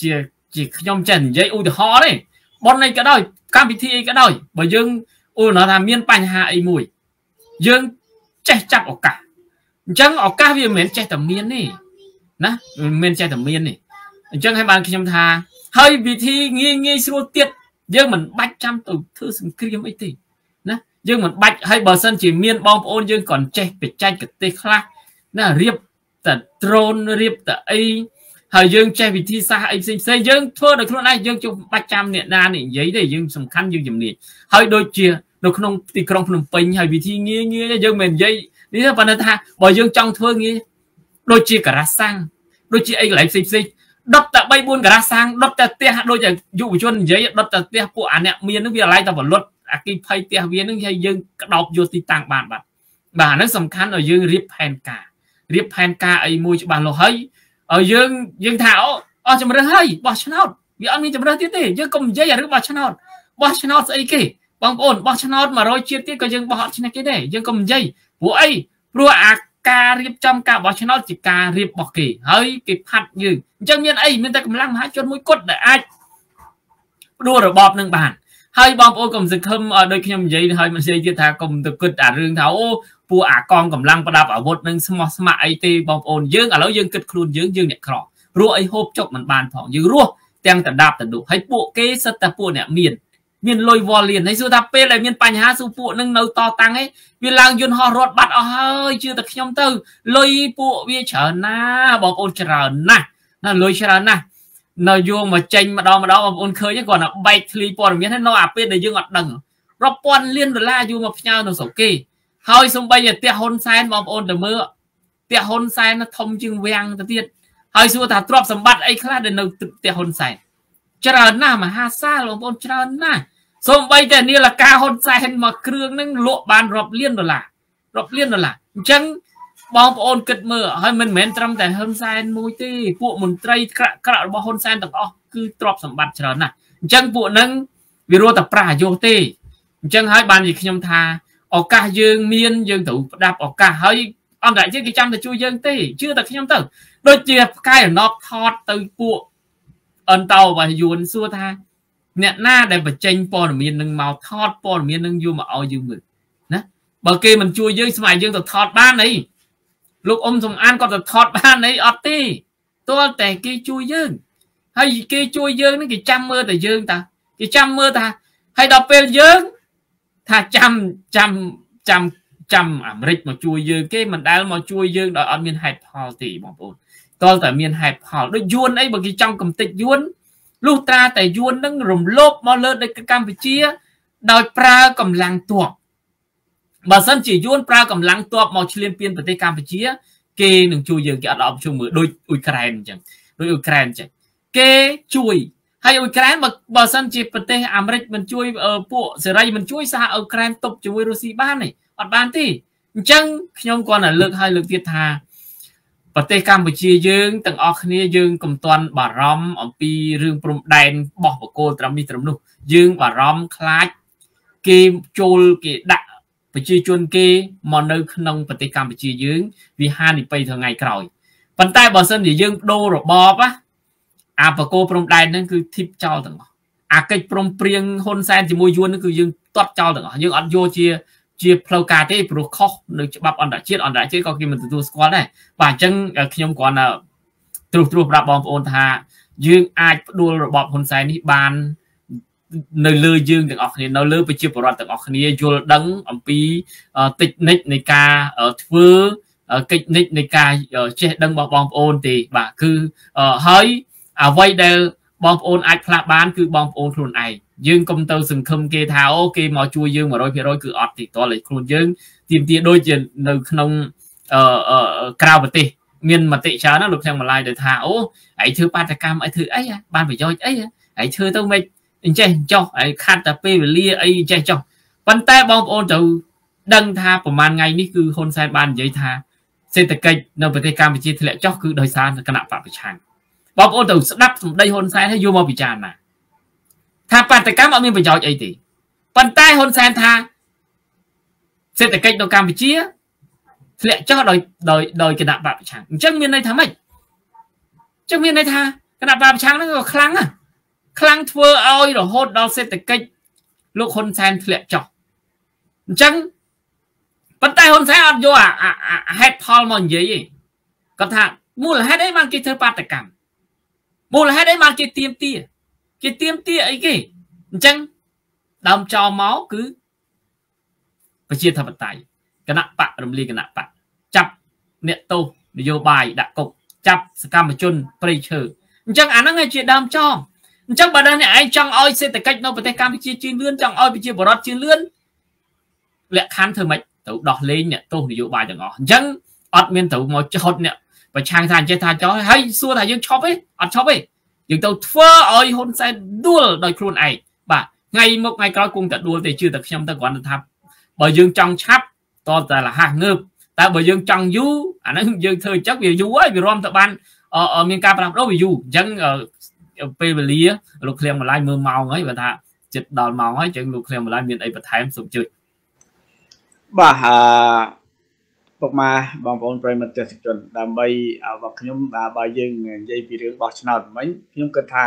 ជាជាខ្ញុំចេះនិយាយឧទាហរណ៍ទេបនអីក៏ដោយកម្មវិធីអីក៏ដោយបើយើងឧទាហរណ៍ថាមានបញ្ហាអីមួយយើងចេះចាប់ឱកាសអញ្ចឹងឱកាសវាមិនមែនចេះតែមានទេណាមិនមែនចេះតែមានទេអញ្ចឹងឲ្យបានខ្ញុំថាហើយវិធីងាយងាយស្រួលទៀត យើងមិនបាច់ចាំទៅធ្វើសង្គ្រាមអីទេណាយើងមិនបាច់ហើយបើសិនជាមានបងប្អូនយើង còn ចេះបច្ចេកទេសខ្លះណារៀបតែដ្រូនរៀបតែអីហើយយើងចេះវិធីសាស្ត្រអីផ្សេងផ្សេងយើងធ្វើដោយខ្លួនឯងយើងជុំបាច់ចាំអ្នកណានិយាយទេយើងសំខាន់យើងជំនាញហើយដូចជានៅក្នុងទីក្រុងភ្នំពេញហើយវិធីងាយងាយយើងមិននិយាយនេះប៉ុន្តែថាបើយើងចង់ធ្វើងាយដូចជាការ៉ាសាំងដូចជាអីកន្លែងផ្សេងផ្សេង ដុតតែ3 4ការ៉ាសាំងដុតតែផ្ទះដូចយុវជននិយាយដុតតែផ្ទះពួកអាអ្នកមាននឹងវាឡៃតែបលុតអាគីភ័យផ្ទះវានឹងហើយយើងក្តោបយកទីតាំងបានបាទបាទហ្នឹងសំខាន់ឲ្យយើងរៀបផែនការរៀបផែនការអីមួយច្បាស់លាស់ហើយឲ្យយើងយើងថាអូអស់ជំរឿហើយបោះឆ្នោតវាអត់មានជំរឿទៀតទេយើងកុំនិយាយរឿងបោះឆ្នោតបោះឆ្នោតស្អីគេបងប្អូនបោះឆ្នោត100ជាតិទៀតក៏យើងបោះអត់ឈ្នះគេដែរយើងកុំនិយាយព្រោះអីព្រោះអាការរៀបចំការបោះឆ្នោតជាការរៀបរបស់គេហើយគេផាត់យើង អញ្ចឹងមានអីមានតែកម្លាំងមហាជនមួយគត់ដែលអាចផ្ដួលរបបនឹងបានហើយបងប្អូនកុំសង្ឃឹមដូចខ្ញុំនិយាយហើយមិននិយាយទៀតថាកុំទៅគិតអារឿងថាអូពួកអាកងកម្លាំងប្រដាប់អាវុធនឹងស្មោះស្ម័គ្រអីទេបងប្អូនយើងឥឡូវយើងគិតខ្លួនយើងយើងអ្នកក្ររស់អីហូបចុកមិនបានផងយើងរស់ទាំងតដាប់តដុហើយពួកគេសិតតែពួកអ្នកមានមានលុយវល់លៀនហើយសួរថាពេលដែលមានបញ្ហាសួរពួកនឹងនៅតតាំងឯងវាឡើងយន្តហោះរត់បាត់អស់ហើយជឿតែខ្ញុំទៅលុយពួកវាច្រើនណាបងប្អូនច្រើនណាស់ ណាលុយច្រើនណាស់នៅយកមកចេញម្ដងម្ដងបងប្អូនឃើញគាត់ណាបែកធ្លីព័ត៌មានហើយនៅអាពេលដែលយើងអត់ដឹងរាប់ពាន់លានដុល្លារយកមកផ្ញើនៅស្រុកគេហើយសំបីតែផ្ទះហ៊ុនសែនបងប្អូនទៅមើលផ្ទះហ៊ុនសែនធំជាងវាំងទៅទៀតហើយសួរថាទ្រព្យសម្បត្តិអីខ្លះដែលនៅផ្ទះហ៊ុនសែនច្រើនណាស់មហាសាលបងប្អូនច្រើនណាស់សូម្បីតែនាឡិកាហ៊ុនសែនមកគ្រឿងហ្នឹងលក់បានរាប់លានដុល្លាររាប់លានដុល្លារអញ្ចឹង បងប្អូនគិតមើលហើយមិនមែនត្រឹមតែហ៊ុនសែនមួយទេពួកមន្ត្រីក្រាក់ក្រាក់របស់ហ៊ុនសែនទាំងអស់គឺទ្រព្យសម្បត្តិច្រើនណាស់អញ្ចឹងពួកហ្នឹងវារត់តែប្រាស់អាយុទេអញ្ចឹងហើយបាននិយាយខ្ញុំថាឱកាសយើងមានយើងត្រូវផ្ដាប់ឱកាសហើយអន្តរជាតិគេចាំតែជួយយើងទេជឿតែខ្ញុំទៅដូចជាផ្កាយរណបថតទៅពួកអន្តោបាយយួនសួរថាអ្នកណាដែលបញ្ចេញព័ត៌មាននឹងមកថតព័ត៌មាននឹងយកមកឲ្យយើងមើលណាបើគេមិនជួយយើងស្ម័យយើងទៅថតបានអី លោកអ៊ំសំអានគាត់ទៅថតបានអីអត់ទេទាល់តែគេជួយយើងហើយគេជួយយើងនឹងគេចាំមើលតែយើងតាគេចាំមើលថាហើយដល់ពេលយើងថាចាំចាំចាំចាំអាមេរិកមកជួយយើងគេមិនដែលមកជួយយើងដោយអត់មានហេតុផលទេបងប្អូនតលតែមានហេតុផលដូចយួនអីបើគេចង់កំទេចយួនលុះត្រាតែយួននឹងរំលោភមកលើដីកម្ពុជា ដោយប្រើកម្លាំងទ័ព បើសិនជាយួនប្រើកម្លាំងទ័ពមកឈ្លានពានប្រទេសកម្ពុជា គេនឹងជួយយើងគេអត់អបជួយមើលដូចអ៊ុយក្រែនអញ្ចឹងដូចអ៊ុយក្រែនអញ្ចឹងគេជួយហើយអ៊ុយក្រែនបើបើសិនជាប្រទេសអាមេរិកមិនជួយពួកសេរីមិនជួយសហអ៊ុយក្រែនទប់ជាមួយរុស្ស៊ីបានទេអត់បានទេអញ្ចឹងខ្ញុំគាត់តែលើកឲ្យលើកទៀតថាប្រទេសកម្ពុជាយើងទាំងអស់គ្នាយើងកុំតន់បារម្ភអំពីរឿងព្រំដែនបោះបកគោលត្រឹមនេះត្រឹមនោះយើងបារម្ភខ្លាចគេចូលគេដាក់ ប្រជាជនគេមកនៅក្នុងប្រទេសកម្ពុជាយើង វាហានិភ័យថ្ងៃក្រោយប៉ុន្តែបើសិនជាយើងបដូររបបអាបកគោព្រំដែនហ្នឹងគឺធីបចោលទាំងអស់អាកិច្ចព្រមព្រៀងហ៊ុនសែនជាមួយយួនហ្នឹងគឺយើងទាត់ចោលទាំងអស់យើងអត់យកជាជាផ្លូវការទេព្រោះខុសនៅច្បាប់អន្តរជាតិអន្តរជាតិក៏គេមិនទទួលស្គាល់ដែរបាទអញ្ចឹងខ្ញុំគ្រាន់តែត្រួសត្រាសប្រាប់បងប្អូនថា យើងអាចផ្ដួលរបបហ៊ុនសែននេះបាន នៅលើយើងទាំងអស់គ្នានៅលើប្រជាពលរដ្ឋទាំងអស់គ្នាយល់ដឹងអំពីតិចនិចនៃការធ្វើកិច្ចនិចនៃការចេះដឹងរបស់បងប្អូនទេបាទគឺហើយអ្វីដែលបងប្អូនអាចផ្លាស់បានគឺបងប្អូនខ្លួនឯងយើងកុំទៅសង្ឃឹមគេថាអូគេមកជួយយើង100%គឺអត់ទេតើខ្លួនយើងទៀមទាដូចជានៅក្នុងអឺក្រៅប្រទេសមានមតិច្រើនណាលោកខាងម៉ាឡៃដែលថាអូឯងធ្វើបាតកម្មឯងធ្វើអីបានប្រយោជន៍អីឯងធ្វើទៅមិន អញ្ចេះចុះឯងខាត់តែពេលវេលាអីអញ្ចេះចុះប៉ុន្តែបងប្អូនត្រូវដឹងថាប្រហែលថ្ងៃនេះគឺហ៊ុនសែនបាននិយាយថាសេដ្ឋកិច្ចនៅប្រទេសកម្ពុជាធ្លាក់ចុះគឺដោយសារគណៈបពប្រឆាំងបងប្អូនត្រូវស្ដាប់សម្ដីហ៊ុនសែនហើយយកមកពិចារណាថាបាតកម្មអត់មានប្រយោជន៍អីទេប៉ុន្តែហ៊ុនសែនថាសេដ្ឋកិច្ចនៅកម្ពុជាធ្លាក់ចុះដោយដោយដោយគណៈបកប្រឆាំងអញ្ចឹងមានន័យថាម៉េចអញ្ចឹងមានន័យថាគណៈបកប្រឆាំងហ្នឹងក៏ខ្លាំងណាស់ ខ្លាំងធ្វើឲ្យរហូតដល់សេដ្ឋកិច្ចលោកហ៊ុនសែនធ្លាក់ចុះអញ្ចឹងប៉ុន្តែហ៊ុនសែនអត់យកអាហេតុផលមកនិយាយទេគាត់ថាមូលហេតុអីបានគេធ្វើបាតកម្មមូលហេតុអីបានគេទៀមទាគេទៀមទាអីគេអញ្ចឹងដើមចោលមកគឺប្រជាធិបតេយ្យគណៈបករំលាយគណៈបកចាប់អ្នកទោសនយោបាយដាក់គុកចាប់សកម្មជនប្រៃឈើអញ្ចឹងអាហ្នឹងជាដើមចោល អញ្ចឹងបើដល់អ្នកឯងចង់ឲ្យសេដ្ឋកិច្ចនៅប្រទេសកម្ពុជាជឿនលឿនចង់ឲ្យប្រជាពលរដ្ឋជឿនលឿនលក្ខខណ្ឌធ្វើម៉េចទៅដោះលែងអ្នកទោសនយោបាយទាំងអស់អញ្ចឹងអត់មានត្រូវមកចោតអ្នកប្រឆាំងថាអញ្ចេះថាចោលហើយសួរថាយើងឈប់ទេអត់ឈប់ទេយើងទៅធ្វើឲ្យហ៊ុនសែនដួលដោយខ្លួនឯងបាទថ្ងៃមុខថ្ងៃក្រោយគង់តែដួលទេជឿតែខ្ញុំទៅគ្រាន់តែថាបើយើងចង់ឆាប់តតែលះងើបតែបើយើងចង់យូរអាហ្នឹងយើងធ្វើអញ្ចឹងវាយូរហើយវារំទៅបានមានការផ្លាស់ប្ដូរវាយូរអញ្ចឹង ពេលវេលាលោកឃ្លៀងម្លាយមើលម៉ោងហើយបើថាចិត្តដល់ម៉ោងហើយអញ្ចឹងលោកឃ្លៀងម្លាយមានអីបន្ថែមសូមជួយបាទអឺពុកម៉ាបងប្អូនប្រិមត្តទេសជនដើម្បីបើខ្ញុំបើយើងនិយាយពីរឿងបោះឆ្នោតមិញខ្ញុំគិតថា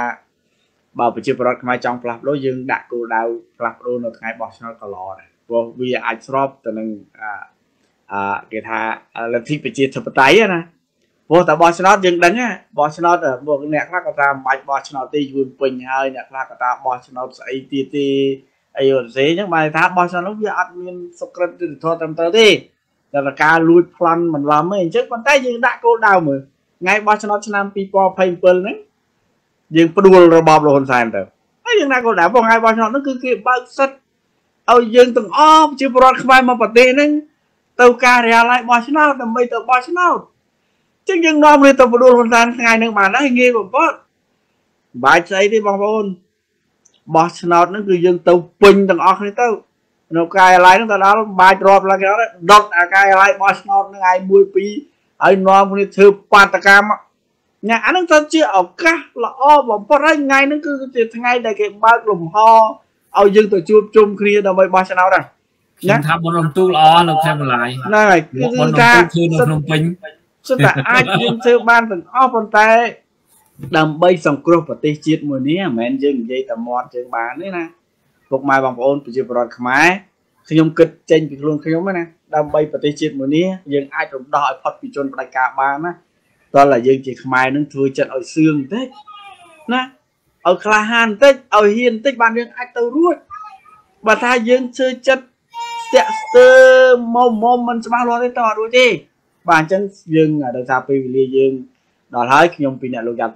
បើប្រជាពលរដ្ឋខ្មែរចង់ផ្លាស់ប្ដូរយើងដាក់គោលដៅផ្លាស់ប្ដូរនៅថ្ងៃបោះឆ្នោតក៏ល្អដែរព្រោះវាអាចស្របទៅនឹងអាគេថាលទ្ធិប្រជាធិបតេយ្យណា ពព្រោះតែបោះឆ្នោតយើងដឹងណាបោះឆ្នោតពួកអ្នកខ្លះក៏ថាមិនបាច់បោះឆ្នោតទេយួនពេញហើយអ្នកខ្លះក៏ថាបោះឆ្នោតស្អីទៀតទេអីរសេអញ្ចឹងបានថាបោះឆ្នោតនោះវាអត់មានសុក្រិតយុត្តិធម៌ត្រឹមត្រូវទេតែការលួចប្លន់មិនឡំទេអញ្ចឹងប៉ុន្តែយើងដាក់គោលដៅមើលថ្ងៃបោះឆ្នោតឆ្នាំ2027ហ្នឹងយើងផ្ដួលរបបលហ៊ុនសែនទៅហើយយើងដាក់គោលដៅបងថ្ងៃបោះឆ្នោតហ្នឹងគឺគេបើកសិទ្ធឲ្យយើងទាំងអស់ជាប្រវត្តិខ្មែរមកប្រទេសហ្នឹងទៅការិយាល័យបោះឆ្នោតដើម្បីទៅបោះឆ្នោត ចឹងយើងនាំវាទៅផ្ដួលហ៊ុនសែនថ្ងៃហ្នឹងបានហើយងាយបំផុតបាច់ស្អីទេបងប្អូនបោះឆ្នោតហ្នឹងគឺយើងទៅពេញទាំងអស់គ្នាទៅនៅកាយអាឡ័យហ្នឹងទៅដល់បាច់រាប់ឡើងគេដុតអាកាយអាឡ័យបោះឆ្នោតហ្នឹងឯង1 2ហើយនាំគ្នាធ្វើបាតកម្មញ៉ាអាហ្នឹងទៅជាឱកាសល្អបំផុតហើយថ្ងៃហ្នឹងគឺជាថ្ងៃដែលគេបើកលំហឲ្យយើងទៅជួបជុំគ្នាដើម្បីបោះឆ្នោតហ្នឹងខ្ញុំថាបុណ្យរំទូលល្អនៅខេមរឡាយហ្នឹងហើយគឺថាធ្វើនៅភ្នំពេញ សុទ្ធតែអាចយើងធ្វើបានទាំងអស់ប៉ុន្តែ ដើម្បីសង្គ្រោះប្រទេសជាតិមួយនេះមិនមែនយើងនិយាយតែមាត់យើងបានទេណាពុកម៉ែបងប្អូនប្រជាពលរដ្ឋខ្មែរខ្ញុំគិតចេញពីខ្លួនខ្ញុំណាដើម្បីប្រទេសជាតិមួយនេះយើងអាចរំដោះឲ្យផុតពីជនផ្ដាច់ការបានណាតើតែយើងជាខ្មែរនឹងធ្វើចិត្តឲ្យសឿងបន្តិចណាឲ្យក្លាហានបន្តិចឲ្យហ៊ានបន្តិចបានយើងអាចទៅរួចបើថាយើងធ្វើចិត្តស្ទាក់ស្ទើរមុំមុំមិនច្បាស់លាស់ទេតើអត់រួចទេ បាទអញ្ចឹងយើងដោយសារពេលវេលាយើងដល់ហើយខ្ញុំពីអ្នកលោកយ៉ាត់